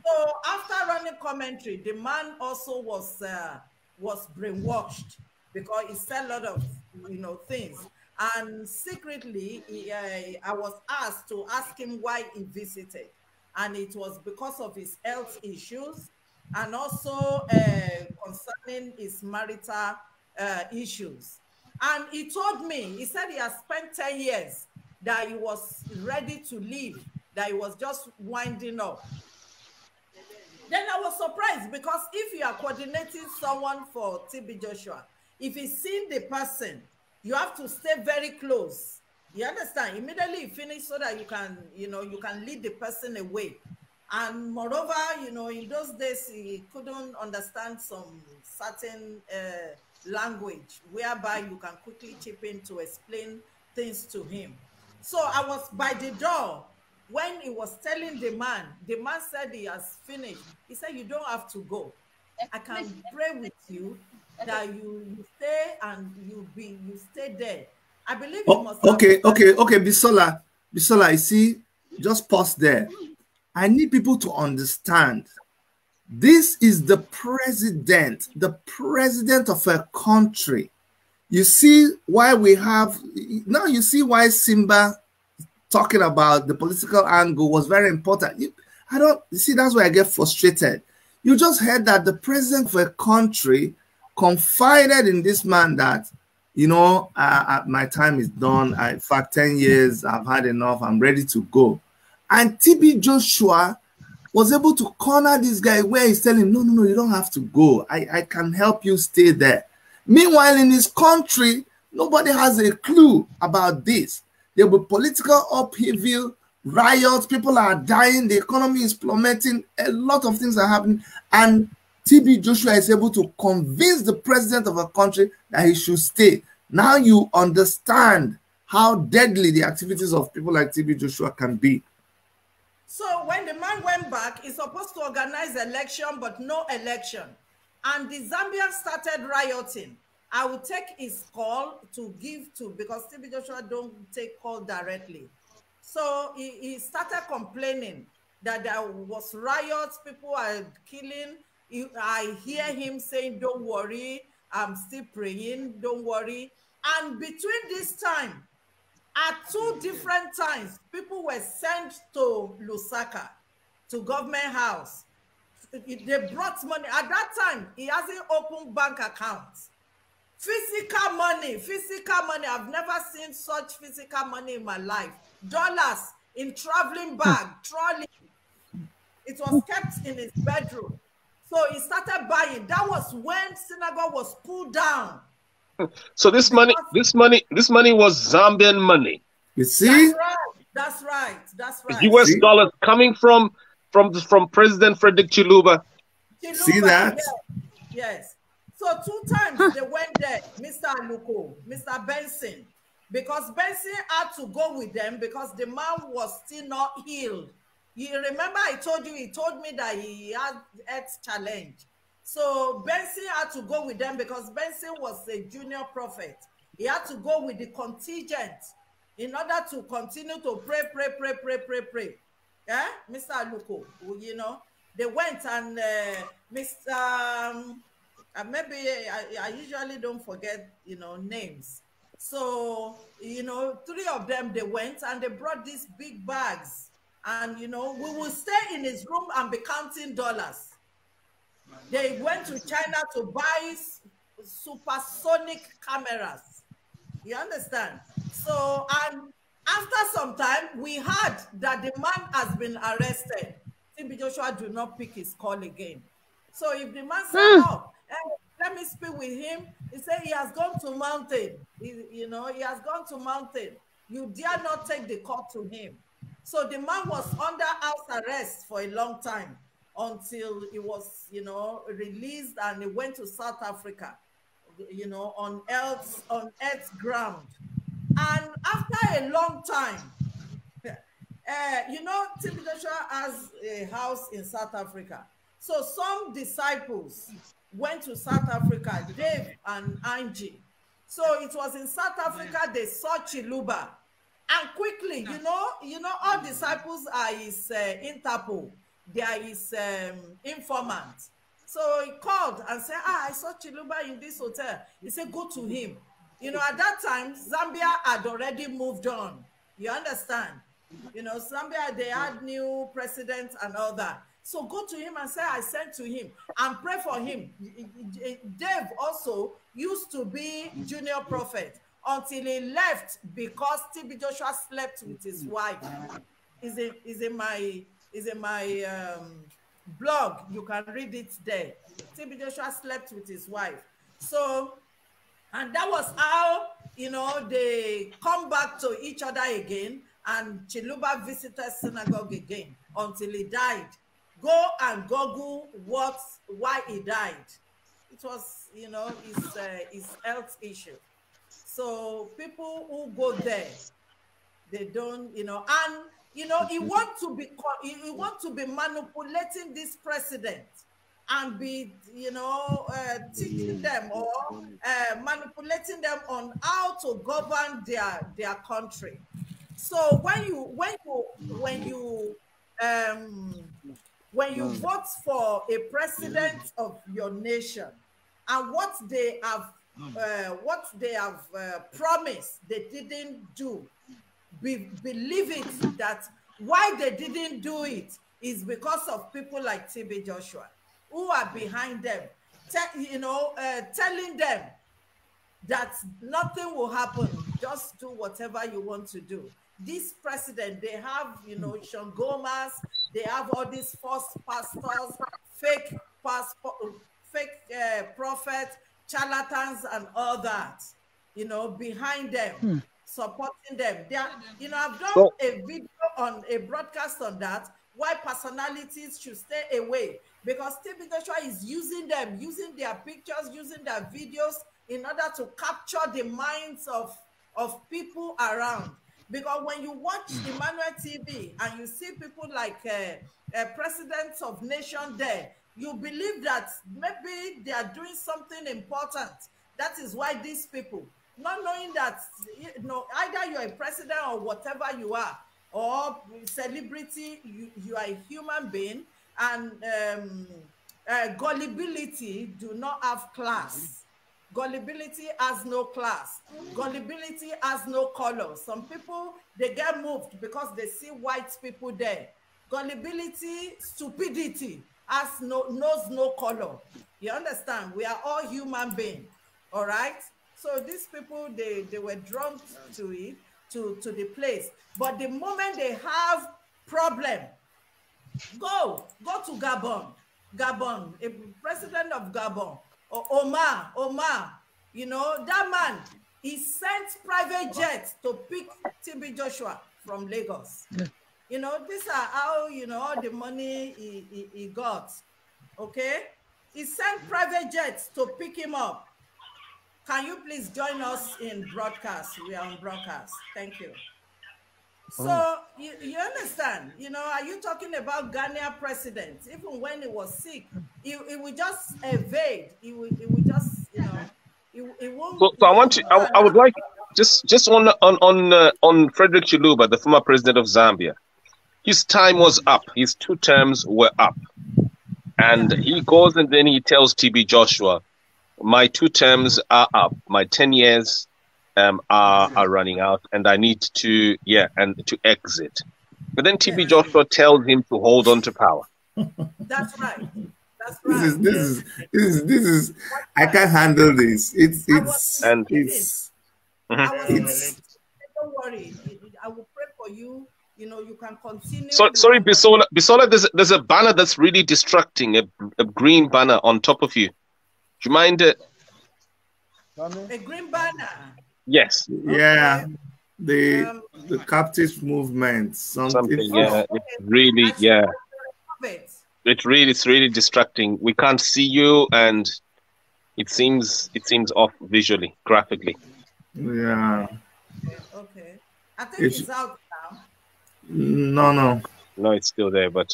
So after running commentary, the man also was uh, was brainwashed because he said a lot of, you know, things. And secretly, he, uh, I was asked to ask him why he visited. And it was because of his health issues and also uh, concerning his marital uh, issues. And he told me, he said he has spent 10 years that he was ready to leave, that he was just winding up. Then I was surprised because if you are coordinating someone for TB Joshua, if he's seen the person you have to stay very close. You understand? Immediately finish so that you can you know you can lead the person away. And moreover you know in those days he couldn't understand some certain uh, language whereby you can quickly chip in to explain things to him. So i was by the door when he was telling the man the man said he has finished he said you don't have to go i can pray with you that you, you stay and you be you stay there. I believe oh, must okay, okay, okay, Bisola, Bisola, I see. Just pause there. I need people to understand. This is the president, the president of a country. You see why we have now. You see why Simba talking about the political angle was very important. You, I don't you see. That's why I get frustrated. You just heard that the president of a country confided in this man that, you know, uh, my time is done. I, in fact, 10 years, I've had enough. I'm ready to go. And TB Joshua was able to corner this guy where he's telling him, no, no, no, you don't have to go. I, I can help you stay there. Meanwhile, in his country, nobody has a clue about this. There will be political upheaval, riots, people are dying, the economy is plummeting, a lot of things are happening. And TB Joshua is able to convince the president of a country that he should stay. Now you understand how deadly the activities of people like TB Joshua can be. So when the man went back, he's supposed to organize election, but no election. And the Zambians started rioting. I will take his call to give to because TB Joshua don't take call directly. So he, he started complaining that there was riots, people are killing, I hear him saying, Don't worry, I'm still praying, don't worry. And between this time, at two different times, people were sent to Lusaka, to government house. They brought money. At that time, he hasn't opened bank accounts. Physical money, physical money. I've never seen such physical money in my life. Dollars in traveling bag, trolley. It was kept in his bedroom. So he started buying. That was when synagogue was pulled down. So this money, this money, this money was Zambian money. You see? That's right. That's right. That's right. U.S. See? dollars coming from from from President Frederick Chiluba. Chiluba see that? Yes. yes. So two times they went there, Mr. Aluko, Mr. Benson, because Benson had to go with them because the man was still not healed. You remember I told you, he told me that he had X challenge. So Benson had to go with them because Benson was a junior prophet. He had to go with the contingent in order to continue to pray, pray, pray, pray, pray, pray. Yeah, Mr. Aluko, you know, they went and uh, Mr. Um, uh, maybe I, I usually don't forget, you know, names. So, you know, three of them, they went and they brought these big bags. And you know we will stay in his room and be counting dollars. They went to china to buy supersonic cameras. You understand? So and after some time we heard that the man has been arrested. TB Joshua do not pick his call again. So if the man said mm. oh let me speak with him he said he has gone to mountain he, you know he has gone to mountain you dare not take the call to him so the man was under house arrest for a long time until he was, you know, released and he went to South Africa, you know, on Earth's on Earth's ground. And after a long time, uh, you know, TB Joshua has a house in South Africa. So some disciples went to South Africa, Dave and Angie. So it was in South Africa they saw Chiluba. And quickly, you know, you know, all disciples are his uh, Interpol. They are his um, informant. So he called and said, ah, I saw Chiluba in this hotel. He said, go to him. You know, at that time, Zambia had already moved on. You understand? You know, Zambia, they had new president and all that. So go to him and say, I sent to him and pray for him. Dave also used to be junior prophet until he left because TB Joshua slept with his wife. Is in, is in my is in my um, blog. You can read it there. TB Joshua slept with his wife. So, and that was how you know they come back to each other again. And Chiluba visited synagogue again until he died go and google what why he died. It was you know his uh, his health issue. So people who go there they don't you know and you know he want to be he want to be manipulating this president and be you know uh, teaching them or uh, manipulating them on how to govern their their country. So when you when you when you um when you mm. vote for a president of your nation and what they have mm. uh, what they have uh, promised they didn't do be, believe it that why they didn't do it is because of people like TB Joshua who are behind them you know uh, telling them that nothing will happen just do whatever you want to do this president, they have, you know, Sean Gomez, they have all these false pastors, fake passport, fake uh, prophets, charlatans, and all that, you know, behind them, hmm. supporting them. They are, you know, I've done a video on a broadcast on that, why personalities should stay away because TB Joshua is using them, using their pictures, using their videos in order to capture the minds of, of people around. Because when you watch mm. Emmanuel TV and you see people like uh, uh, presidents of nation there, you believe that maybe they are doing something important. That is why these people, not knowing that you know, either you're a president or whatever you are, or celebrity, you, you are a human being, and um, uh, gullibility do not have class. Gullibility has no class. Gullibility has no color. Some people, they get moved because they see white people there. Gullibility, stupidity has no, knows no color. You understand? We are all human beings. All right? So these people, they, they were drawn to it, to, to the place. But the moment they have problem, go, go to Gabon. Gabon, a president of Gabon, Omar, Omar, you know, that man, he sent private jets to pick TB Joshua from Lagos. You know, these are how, you know, all the money he, he, he got. Okay? He sent private jets to pick him up. Can you please join us in broadcast? We are on broadcast. Thank you. So oh. you, you understand, you know, are you talking about Ghana president? Even when he was sick, he would just evade. He would, he would just, you know, he, he won't. So, so I want to, I, I would like just just on on on uh, on Frederick Chiluba, the former president of Zambia. His time was up. His two terms were up, and he goes and then he tells TB Joshua, "My two terms are up. My ten years um, are, are running out and I need to, yeah, and to exit. But then TB Joshua tells him to hold on to power. That's right. That's right. This is this is this is this is I can't handle this. It's it's and it's mm-hmm. it's don't worry. I will pray for you. You know, you can continue. So, sorry, Bisola. Bisola, there's there's a banner that's really distracting. A, a green banner on top of you. Do you mind it? A green banner. Yes. Yeah. The um, the captive movement. Something, something yeah. It's really yeah. It really it's really distracting. We can't see you and it seems it seems off visually, graphically. Yeah. Okay. I think it's, it's out now. No, no. No, it's still there, but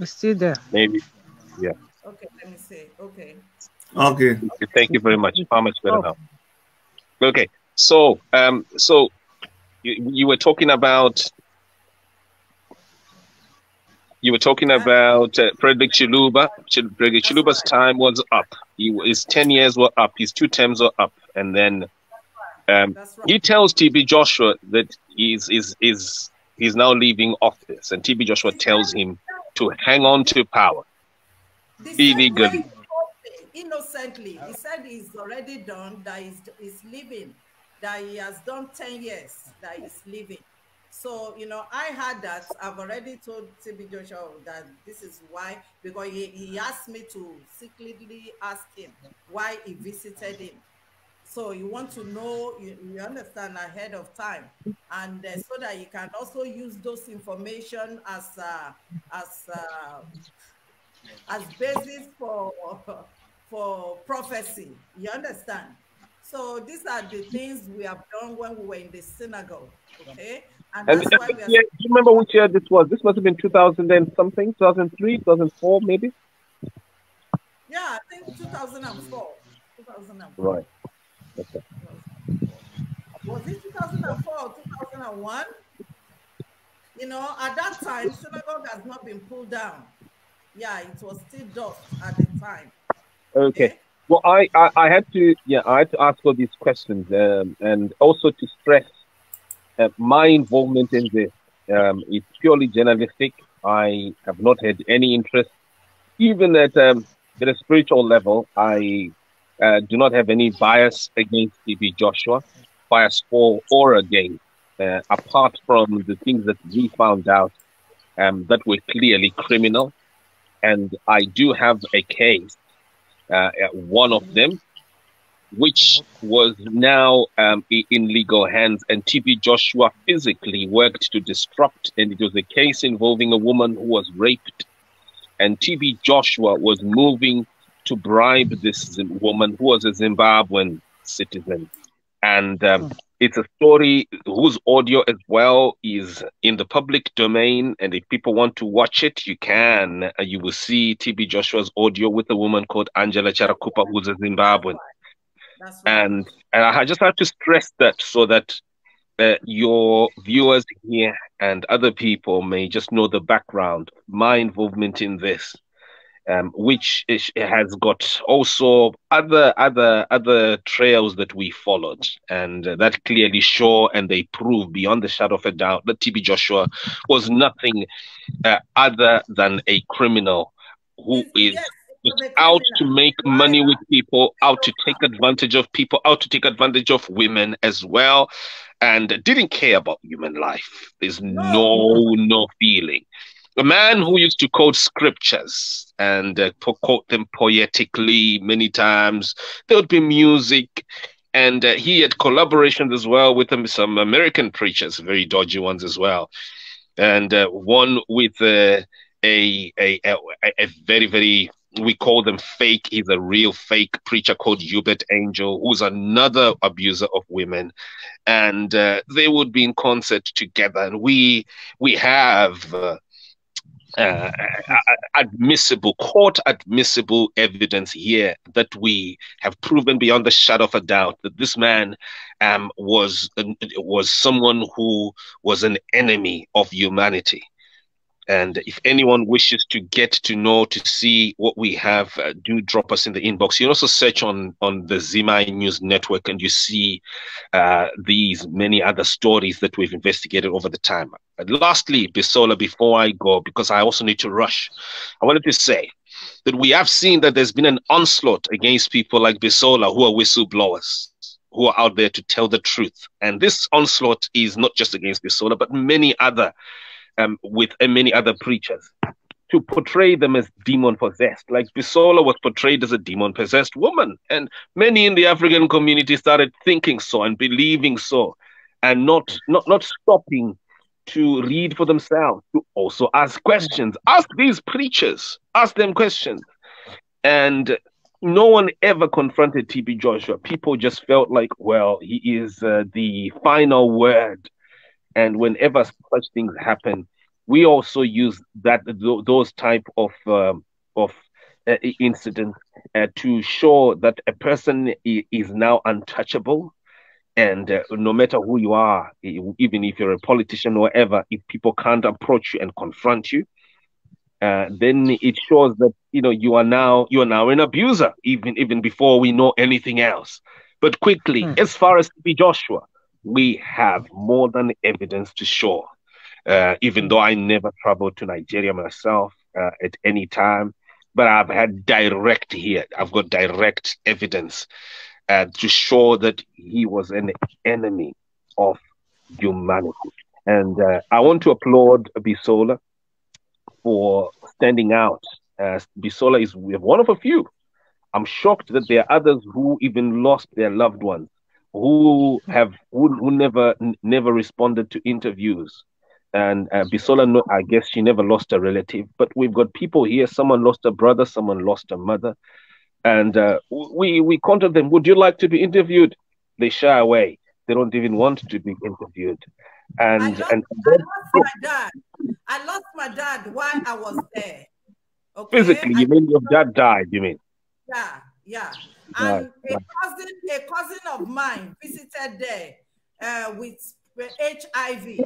it's still there. Maybe, yeah. Okay, let me see. Okay. Okay. Thank you very much. How much better now? Okay, so um, so you, you were talking about you were talking about uh, Frederick Chiluba. Ch- Frederick Chiluba's time was up. He, his 10 years were up. His two terms were up. And then um, he tells TB Joshua that he's, is, is, he's now leaving office. And TB Joshua tells him to hang on to power illegally. Innocently. He said he's already done, that he's, he's leaving, that he has done 10 years, that he's leaving. So, you know, I had that. I've already told TB Joshua that this is why, because he, he asked me to secretly ask him why he visited him. So you want to know, you, you understand ahead of time, and uh, so that you can also use those information as uh, as uh, as basis for for prophecy. You understand? So these are the things we have done when we were in the synagogue. Okay, and, and we do you remember which year this was? This must have been 2000 and something, 2003, 2004, maybe. Yeah, I think 2004. 2004. Right. Okay. Was it 2004 or 2001? You know, at that time, synagogue has not been pulled down. Yeah, it was still dust at the time. Okay. Well, I, I, I had to yeah I had to ask all these questions um, and also to stress uh, my involvement in this. Um, it's purely journalistic. I have not had any interest, even at um, a spiritual level. I uh, do not have any bias against TB Joshua, bias for or against, uh, apart from the things that we found out um, that were clearly criminal. And I do have a case, uh, one of them, which was now um, in legal hands, and TB Joshua physically worked to disrupt. And it was a case involving a woman who was raped, and TB Joshua was moving to bribe this woman who was a Zimbabwean citizen. And um, it's a story whose audio as well is in the public domain. And if people want to watch it, you can. Uh, you will see TB Joshua's audio with a woman called Angela Charakupa, who's a Zimbabwean. Right. And and I just have to stress that so that uh, your viewers here and other people may just know the background, my involvement in this um, which is, has got also other other other trails that we followed, and uh, that clearly show and they prove beyond the shadow of a doubt that TB Joshua was nothing uh, other than a criminal who is out to make money with people, out to take advantage of people, out to take advantage of women as well, and didn't care about human life. There's no no feeling a man who used to quote scriptures and uh, quote them poetically many times. There would be music, and uh, he had collaborations as well with um, some American preachers, very dodgy ones as well, and uh, one with uh, a, a, a a very very we call them fake. He's a real fake preacher called Uebert Angel, who's another abuser of women, and uh, they would be in concert together. And we we have uh, uh, admissible, court admissible evidence here that we have proven beyond the shadow of a doubt that this man um, was was someone who was an enemy of humanity. And if anyone wishes to get to know, to see what we have, uh, do drop us in the inbox. You can also search on on the ZimEye News Network, and you see uh, these many other stories that we've investigated over the time. But lastly, Bisola, before I go, because I also need to rush, I wanted to say that we have seen that there's been an onslaught against people like Bisola who are whistleblowers who are out there to tell the truth. And this onslaught is not just against Bisola, but many other um, with uh, many other preachers to portray them as demon possessed. Like Bisola was portrayed as a demon possessed woman. And many in the African community started thinking so and believing so and not, not, not stopping to read for themselves, to also ask questions. Ask these preachers, ask them questions. And no one ever confronted TB Joshua. People just felt like, well, he is uh, the final word And whenever such things happen, we also use that those type of um, of uh, incidents uh, to show that a person is now untouchable and uh, no matter who you are even if you're a politician or whatever if people can't approach you and confront you uh, then it shows that you know you are now you are now an abuser even even before we know anything else but quickly hmm. as far as TB Joshua we have more than evidence to show uh, even though I never traveled to Nigeria myself uh, at any time but I've had direct here I've got direct evidence uh, to show that he was an enemy of humanity. And uh, I want to applaud Bisola for standing out. Uh, Bisola is one of a few. I'm shocked that there are others who even lost their loved ones, who have who, who never never responded to interviews. And uh, Bisola, no, I guess she never lost a relative, but we've got people here. Someone lost a brother, someone lost a mother, and uh, we we contact them. Would you like to be interviewed? They shy away. They don't even want to be interviewed. And I lost, and I lost my dad. I lost my dad while I was there. Okay? Physically, you mean your dad died? You mean? Yeah, yeah. And right, a cousin, a cousin of mine visited there uh, with HIV,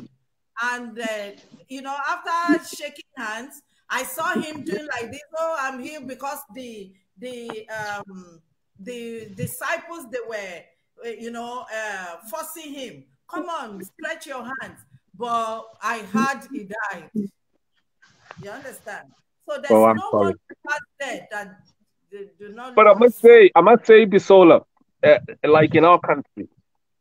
and uh, you know, after shaking hands, I saw him doing like this. Oh, I'm here because the the um, the disciples they were, you know, uh, forcing him. Come on, stretch your hands. But I heard he died. You understand? So there's oh, no sorry. one that do not. But I must say, I must say, Bisola, uh, like in our country,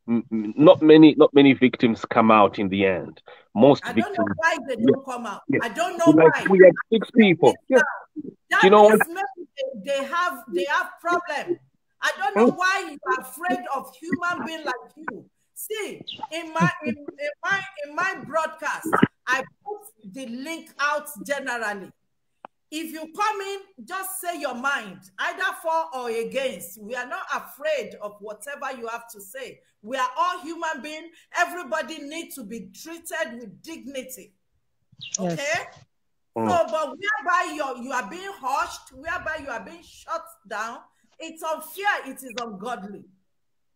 not many not many victims come out in the end. Most I victims. don't know why they don't come out. I don't know like, why. We had six people. That you know what? They have they have problem. I don't know why you are afraid of human being like you. See, in my in, in my in my broadcast, I put the link out generally. If you come in, just say your mind, either for or against. We are not afraid of whatever you have to say. We are all human beings. Everybody needs to be treated with dignity. Okay? Yes. Mm. So, but whereby you you are being hushed, whereby you are being shut down, it's unfair, it is ungodly.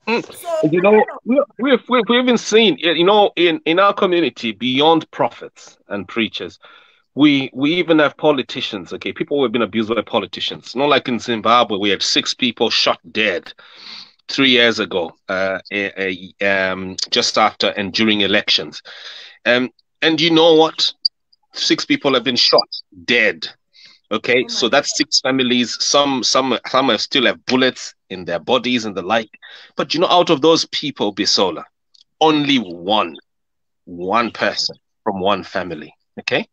Mm. So, you know, we, we've, we've, we've even seen, you know, in, in our community, beyond prophets and preachers, we we even have politicians okay? People who have been abused by politicians. Not like in zimbabwe we had six people shot dead three years ago uh, um, just after and during elections. Um, and you know what? Six people have been shot dead okay? Oh so that's six families some some some have still have bullets in their bodies and the like. But you know out of those people bisola only one one person from one family okay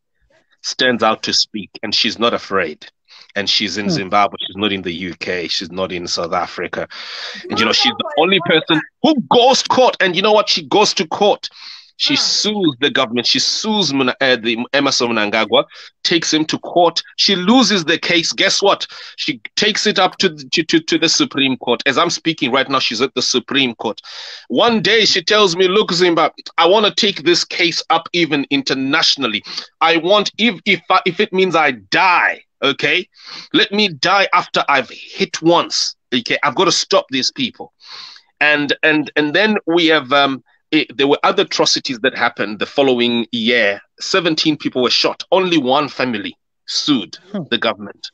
stands out to speak and she's not afraid and she's in hmm. Zimbabwe. She's not in the UK. She's not in South Africa. And you know, she's the only person who goes to court. And you know what? She goes to court she hmm. sues the government. She sues uh, the Emmerson Mnangagwa, takes him to court. She loses the case. Guess what? She takes it up to, to, to, to the Supreme Court. As I'm speaking right now, she's at the Supreme Court. One day she tells me, look, Zimbabwe, I want to take this case up even internationally. I want, if, if, if it means I die, okay, let me die after I've hit once. Okay, I've got to stop these people. And, and, and then we have, um, it, there were other atrocities that happened the following year. 17 people were shot. Only one family sued hmm. the government.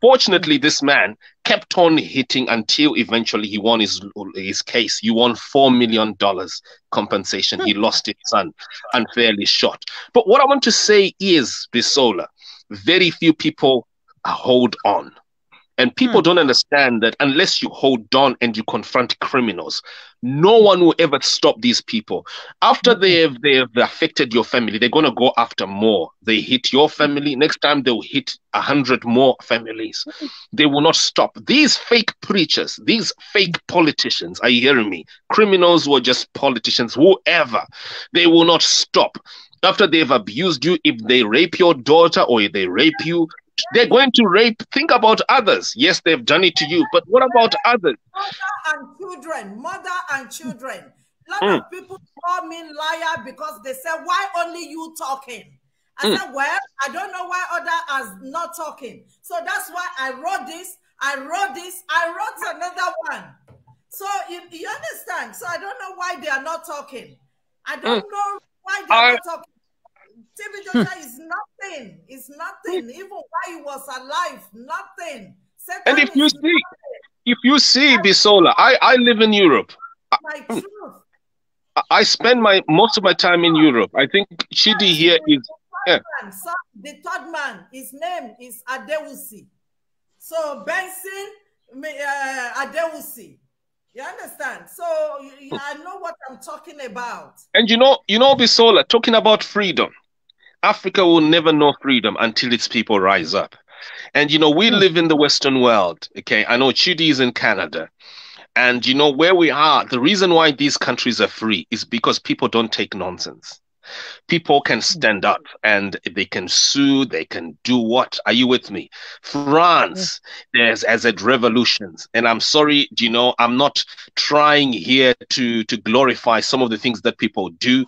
Fortunately, this man kept on hitting until eventually he won his his case. He won four million dollars compensation. He hmm. lost his son, unfairly shot. But what I want to say is, Bisola, very few people hold on. And people hmm. don't understand that unless you hold on and you confront criminals, no one will ever stop these people. After hmm. they've they've affected your family, they're gonna go after more. They hit your family. Next time they'll hit a hundred more families. Hmm. They will not stop. These fake preachers, these fake politicians, are you hearing me? Criminals were just politicians, whoever. They will not stop after they've abused you, if they rape your daughter or if they rape you, they're going to rape. Think about others. Yes, they've done it to you, but what about others? Mother and children, mother and children. A lot mm. of people call me liar because they say, why only you talking? I mm. said, well, I don't know why other are not talking. So that's why I wrote this. I wrote this. I wrote another one. So you, you understand? So I don't know why they are not talking. I don't mm. know why they are not talking. TB Joshua hmm. is nothing. It's hmm. nothing. Even while he was alive, nothing. Satan and if you see, nothing. if you see Bisola, I I live in Europe. My hmm. truth. I spend my most of my time in Europe. I think Chidi here is yeah. So the third man, his name is Adewusi. So Benson uh, Adewusi. You understand? So I know what I'm talking about. And you know, you know, Bisola, talking about freedom. Africa will never know freedom until its people rise up. And you know, we hmm. live in the Western world. Okay, I know Chidi is in Canada. And you know where we are, the reason why these countries are free is because people don't take nonsense. People can stand up and they can sue, they can do what? Are you with me? France, there's as it revolutions. And I'm sorry, you know, I'm not trying here to to glorify some of the things that people do.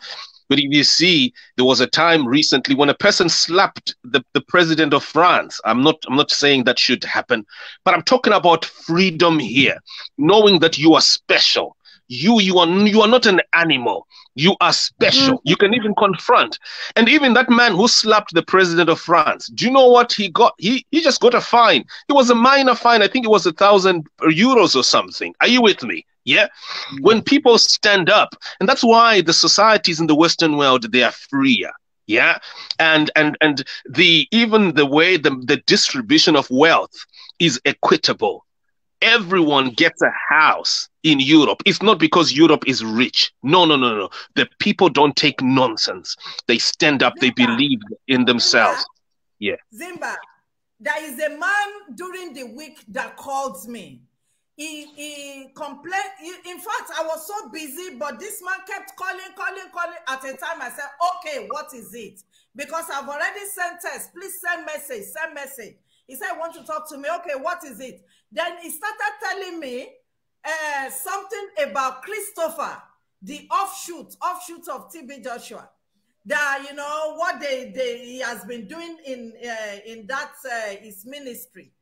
But if you see, there was a time recently when a person slapped the, the president of France. I'm not I'm not saying that should happen, but I'm talking about freedom here, knowing that you are special. You you are you are not an animal. You are special. Mm-hmm. You can even confront. And even that man who slapped the president of France, do you know what he got? He he just got a fine. It was a minor fine. I think it was a thousand euros or something. Are you with me? Yeah. Mm. When people stand up, and that's why the societies in the Western world they are freer. Yeah. And and and the even the way the, the distribution of wealth is equitable. Everyone gets a house in Europe. It's not because Europe is rich. No, no, no, no. The people don't take nonsense. They stand up, Simba. they believe in themselves. Yeah. Simba, there is a man during the week that calls me he he complained in fact i was so busy but this man kept calling calling calling at a time. I said okay what is it? Because i've already sent text. Please send message send message. He said want to talk to me? Okay what is it? Then he started telling me uh, something about christopher the offshoot offshoot of tb joshua. That you know what they, they he has been doing in uh, in that uh, his ministry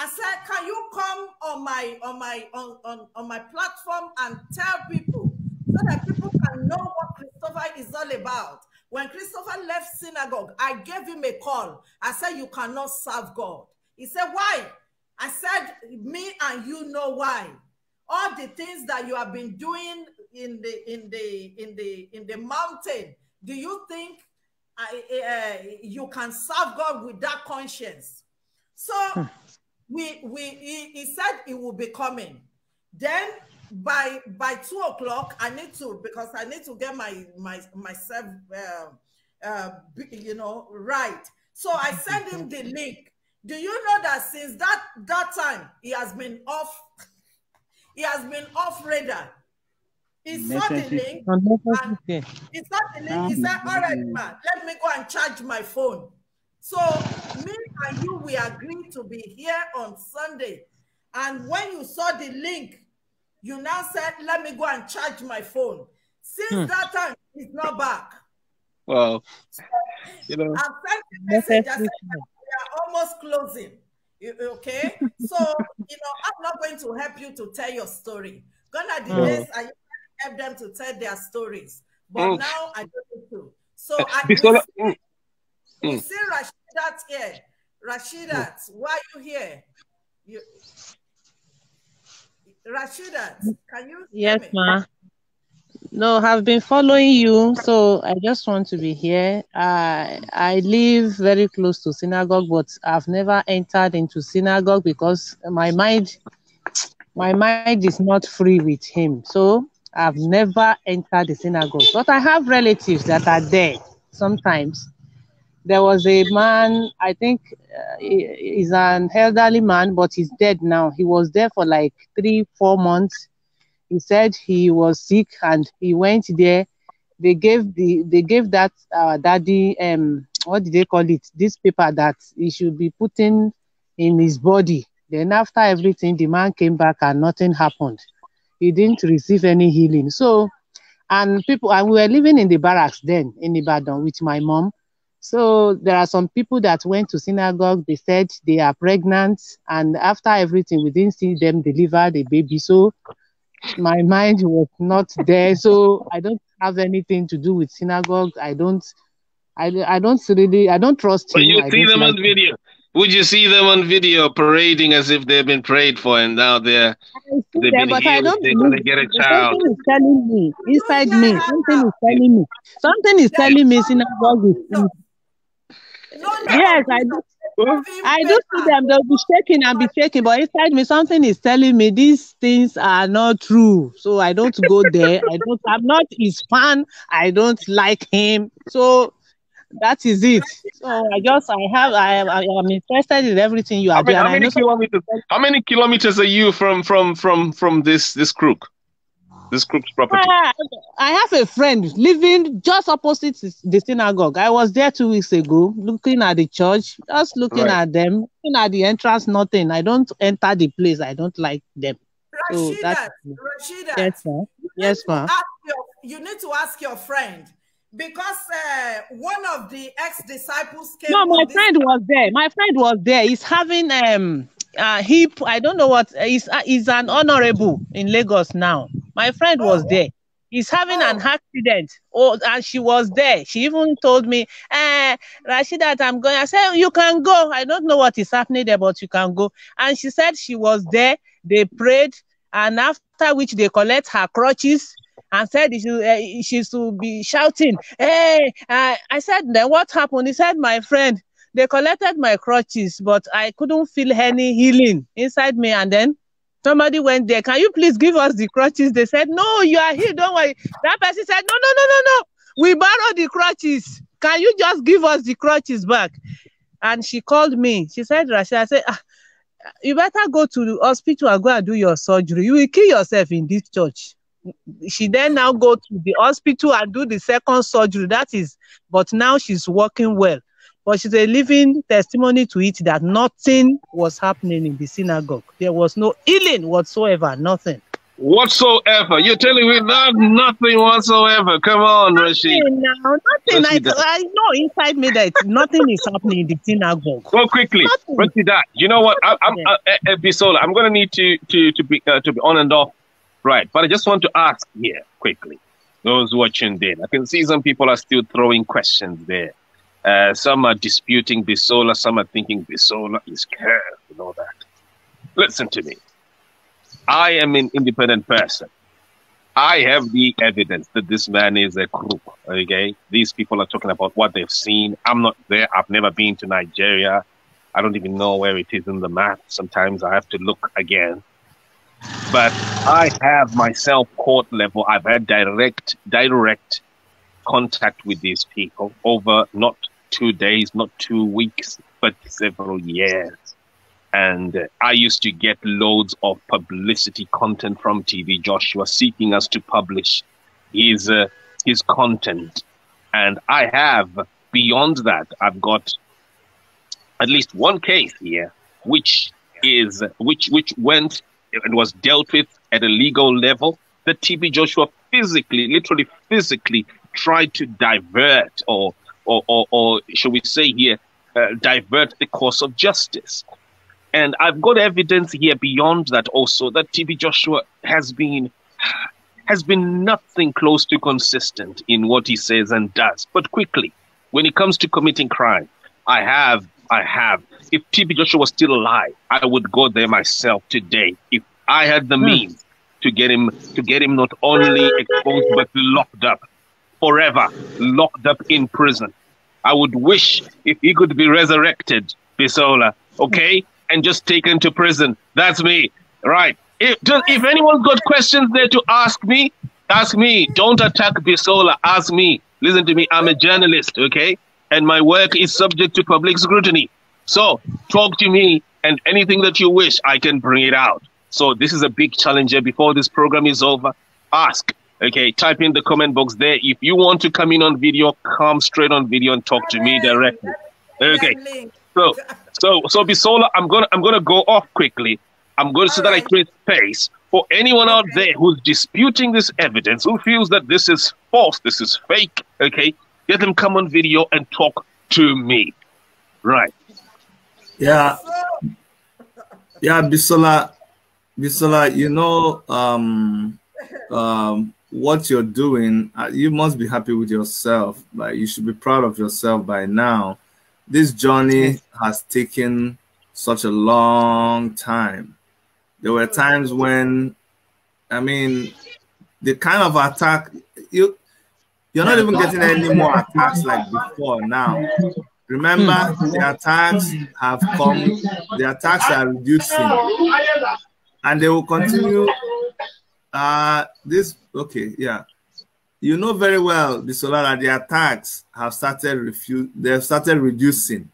I said, can you come on my on my on, on, on my platform and tell people so that people can know what Christopher is all about? When Christopher left synagogue, I gave him a call. I said, You cannot serve God. He said, Why? I said, Me and you know why. All the things that you have been doing in the in the in the in the mountain, do you think I, uh, you can serve God with that conscience? So hmm we we he, he said he will be coming. Then by by two o'clock, I need to because I need to get my my myself uh, uh, you know right. So I send him the link. Do you know that since that that time he has been off? He has been off radar. He saw the link. And he saw the link. He said, "All right, man, let me go and charge my phone." So me and you, we agreed to be here on Sunday. And when you saw the link, you now said, let me go and charge my phone. Since hmm. that time, it's not back. Well, so, you know. I sent a message. I said, we are almost closing. Okay? so, you know, I'm not going to help you to tell your story. Gonna the days I help them to tell their stories. But oh. now I don't need to. So I you mm. see Rashidat here. Rashidat, why are you here? You, Rashidat, can you? Yes, ma. No, I've been following you, so I just want to be here. I I live very close to synagogue, but I've never entered into synagogue because my mind, my mind is not free with him. So I've never entered the synagogue, but I have relatives that are there sometimes there was a man, I think uh, he's an elderly man, but he's dead now. He was there for like three, four months. He said he was sick and he went there. They gave the they gave that uh, daddy um what did they call it? This paper that he should be putting in his body. Then after everything, the man came back and nothing happened. He didn't receive any healing. So and people and we were living in the barracks then in Ibadan with my mom. So there are some people that went to synagogue. They said they are pregnant, and after everything, we didn't see them deliver the baby. So my mind was not there. So I don't have anything to do with synagogue. I don't. I, I don't really I don't trust but him. you I see them like on video. Would you see them on video parading as if they've been prayed for and now they're they've there, been but I healed, don't they're gonna get a child? Something is telling me inside me. Something is telling me. Something is telling me synagogue is true. Yes, I do. I do see them. They'll be shaking and be shaking, but inside me, something is telling me these things are not true. So I don't go there. I don't. I'm not his fan. I don't like him. So that is it. So I just I have I am I am interested in everything you are How many, how many kilometers? How many kilometers are you from from from from this this crook, this crook's property? Ah, I have a friend living just opposite the synagogue. I was there two weeks ago, looking at the church, just looking Right. at them, looking at the entrance. Nothing. I don't enter the place. I don't like them. Rashida, that's Rashida, yes, ma'am. Yes, ma'am. your, you need to ask your friend because uh, one of the ex-disciples came. No, my on this- friend was there. My friend was there. He's having um uh hip. I don't know what. He's uh, he's an honorable in Lagos now. My friend was there. He's having an accident. Oh, and she was there. She even told me, eh, Rashidat, I'm going. I said, You can go. I don't know what is happening there, but you can go. And she said she was there. They prayed, and after which they collect her crutches and said she, uh, she should be shouting, Hey, uh, I said, Then what happened? He said, My friend, they collected my crutches, but I couldn't feel any healing inside me. And then somebody went there, Can you please give us the crutches? They said, No, you are here, don't worry. That person said, No, no, no, no, no. We borrowed the crutches. Can you just give us the crutches back? And she called me. She said, Rasha, I said, ah, you better go to the hospital and go and do your surgery. You will kill yourself in this church. She then now go to the hospital and do the second surgery. That is, but now she's working well. But she's a living testimony to it that nothing was happening in the synagogue. There was no healing whatsoever, nothing. Whatsoever. You're telling me not nothing whatsoever. Come on, Rashid. Nothing now, nothing. I, I know inside me that nothing is happening in the synagogue. Go quickly, Nothing. Rashida. You know what? I, I'm uh, Bisola. I'm gonna need to to to be uh, to be on and off, right? But I just want to ask here quickly. Those watching in, I can see some people are still throwing questions there. Uh, some are disputing Bisola. Some are thinking Bisola is cursed and all that. Listen to me. I am an independent person. I have the evidence that this man is a crook. Okay, these people are talking about what they've seen. I'm not there. I've never been to Nigeria. I don't even know where it is in the map. Sometimes I have to look again. But I have myself court level. I've had direct, direct contact with these people over not two days, not two weeks, but several years. And I used to get loads of publicity content from TB Joshua seeking us to publish his uh, his content. And I have beyond that, I've got at least one case here, which is which which went and was dealt with at a legal level. That TB Joshua physically, literally physically, tried to divert or or or, or shall we say here, uh, divert the course of justice. And I've got evidence here beyond that also that TB Joshua has been has been nothing close to consistent in what he says and does. But quickly, when it comes to committing crime, I have, I have. If TB Joshua was still alive, I would go there myself today. If I had the means to get him, to get him not only exposed but locked up forever, locked up in prison. I would wish if he could be resurrected, Bisola, okay, and just taken to prison. That's me, right? If, if anyone's got questions there to ask me, ask me. Don't attack Bisola. Ask me. Listen to me. I'm a journalist, okay? And my work is subject to public scrutiny. So talk to me, and anything that you wish, I can bring it out. So this is a big challenge. Before this program is over, ask. Okay, type in the comment box there. If you want to come in on video, come straight on video and talk to me directly. Okay. So, so, so Bisola, I'm gonna, I'm gonna go off quickly. I'm going to so that I create space for anyone out there who's disputing this evidence, who feels that this is false, this is fake, okay, get them come on video and talk to me. Right. Yeah. Yeah, Bisola, Bisola, you know, um, um, what you're doing, uh, you must be happy with yourself. Like you should be proud of yourself by now. This journey has taken such a long time. There were times when, I mean, the kind of attack you you're not even getting any more attacks like before now. Remember, hmm. the attacks have come, the attacks are reducing, and they will continue. Uh, this okay, yeah. You know very well, Bisola, that the attacks have started refu- they have started reducing.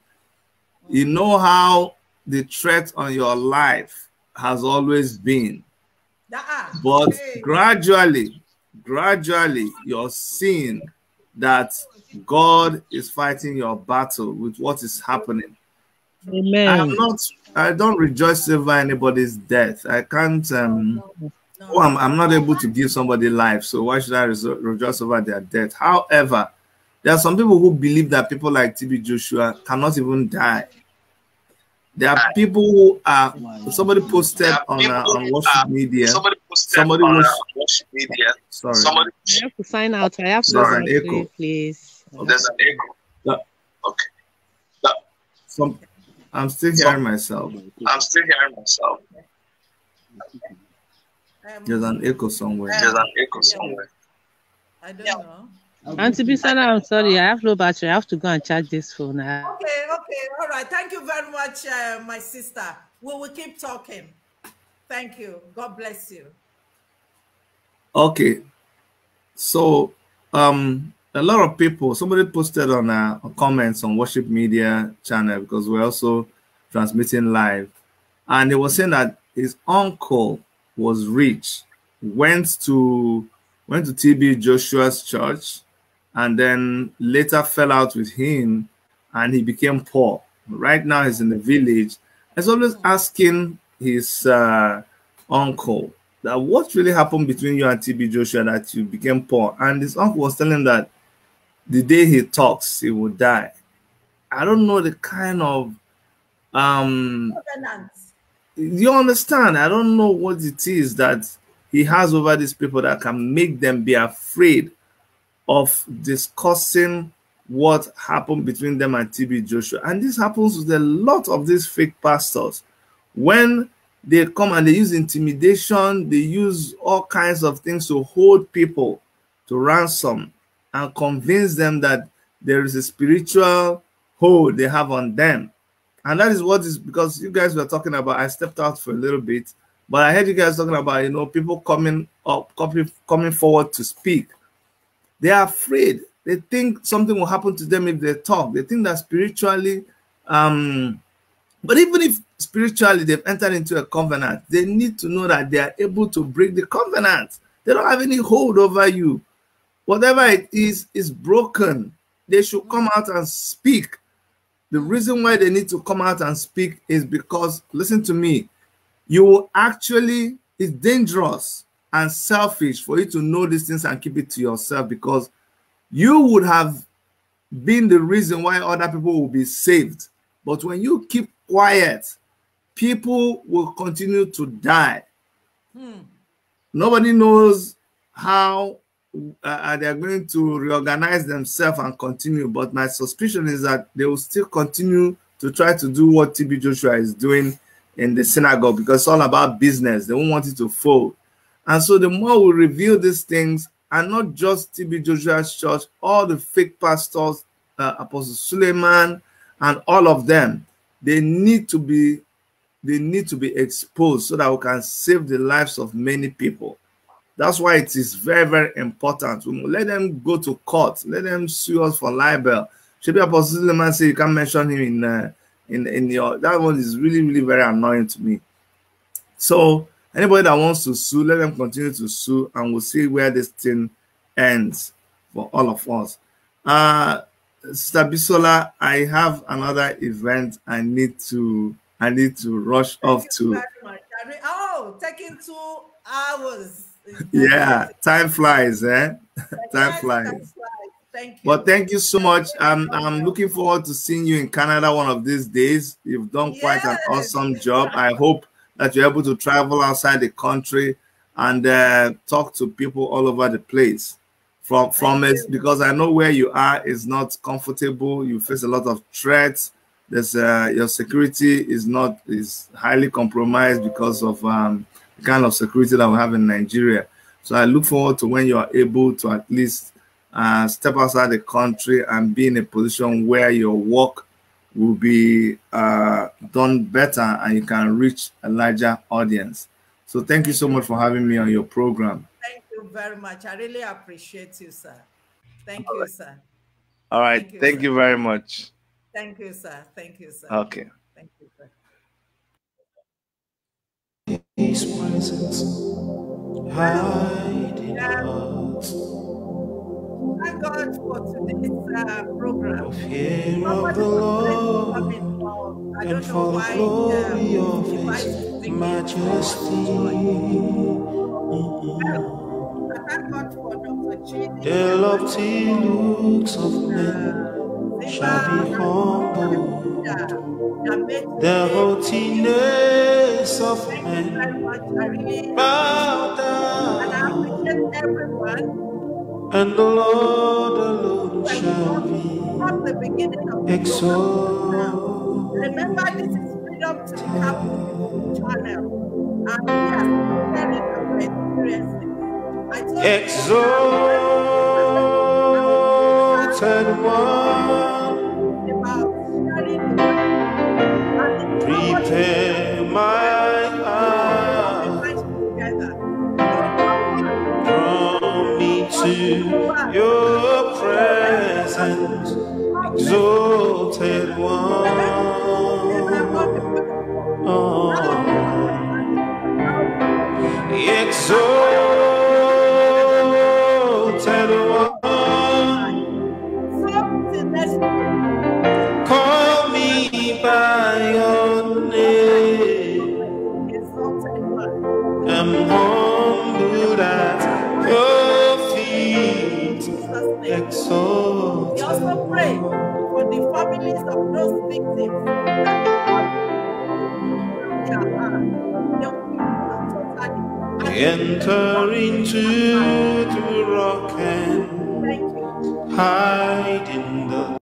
You know how the threat on your life has always been. But gradually, gradually, you're seeing that God is fighting your battle with what is happening. Amen. I am not, I don't rejoice over anybody's death. I can't, um, oh, I'm, I'm not able to give somebody life. So why should I rejoice over their death? However, there are some people who believe that people like TB Joshua cannot even die. There are people who are somebody posted on uh, on worship media. Somebody posted somebody on was, uh, worship media. Sorry. Somebody, I have to sign out. I have to Sorry, an echo. please. There's an echo. Yeah. Okay. Yeah. Some, I'm still hearing myself. I'm still hearing myself. There's an echo somewhere. There's an echo somewhere. I don't know. Auntie Bisana, I'm sorry, I have low battery. I have to go and charge this phone. Now. Okay, okay, all right. Thank you very much, uh, my sister. We will keep talking. Thank you. God bless you. Okay, so um, a lot of people. Somebody posted on uh, comments on Worship Media channel because we're also transmitting live, and they were saying that his uncle was rich, went to went to TB Joshua's church and then later fell out with him and he became poor. Right now he's in the village. He's always asking his uh, uncle that what really happened between you and TB Joshua that you became poor. And his uncle was telling him that the day he talks, he will die. I don't know the kind of um you understand? I don't know what it is that he has over these people that can make them be afraid of discussing what happened between them and TB Joshua. And this happens with a lot of these fake pastors. When they come and they use intimidation, they use all kinds of things to hold people to ransom and convince them that there is a spiritual hold they have on them. And that is what is because you guys were talking about. I stepped out for a little bit, but I heard you guys talking about you know people coming up, coming forward to speak. They are afraid. They think something will happen to them if they talk. They think that spiritually, um, but even if spiritually they've entered into a covenant, they need to know that they are able to break the covenant. They don't have any hold over you. Whatever it is, is broken. They should come out and speak. The reason why they need to come out and speak is because, listen to me, you will actually, it's dangerous and selfish for you to know these things and keep it to yourself because you would have been the reason why other people will be saved. But when you keep quiet, people will continue to die. Hmm. Nobody knows how uh, they are going to reorganize themselves and continue. But my suspicion is that they will still continue to try to do what TB Joshua is doing in the synagogue because it's all about business. They won't want it to fold. And so the more we reveal these things, and not just TB Joshua's church, all the fake pastors, uh, Apostle Suleman, and all of them, they need to be they need to be exposed so that we can save the lives of many people. That's why it is very, very important. Let them go to court. Let them sue us for libel. Should be Apostle Suleman say you can't mention him in uh, in in your that one is really, really very annoying to me. So Anybody that wants to sue, let them continue to sue, and we'll see where this thing ends for all of us. Uh, Sister Bisola, I have another event I need to I need to rush thank off to. Oh, taking two hours. Yeah, time flies, eh? time flies. Thank you. Well, thank you so much. I'm I'm looking forward to seeing you in Canada one of these days. You've done quite an awesome job. I hope that you're able to travel outside the country and uh, talk to people all over the place. From from it because I know where you are is not comfortable. You face a lot of threats. There's uh, your security is not is highly compromised because of um, kind of security that we have in Nigeria. So I look forward to when you are able to at least uh, step outside the country and be in a position where your work will be uh, done better and you can reach a larger audience. So thank you so much for having me on your program. Thank you very much. I really appreciate you, sir. Thank you, sir. All right. Thank you, thank you very much. Thank you, sir. Thank you, sir. Okay. Thank you, sir. His presence hiding Thank God for today's uh, program. Fear of the Lord and for the glory of His majesty. The lofty looks of men shall be humbled. The haughtiness of men bow down. And the Lord alone shall be exalted. Remember, this is Freedom to Captives channel. Exalted one, my draw me to your presence, exalted one. Oh. Exalted Enter into the rock and hide in the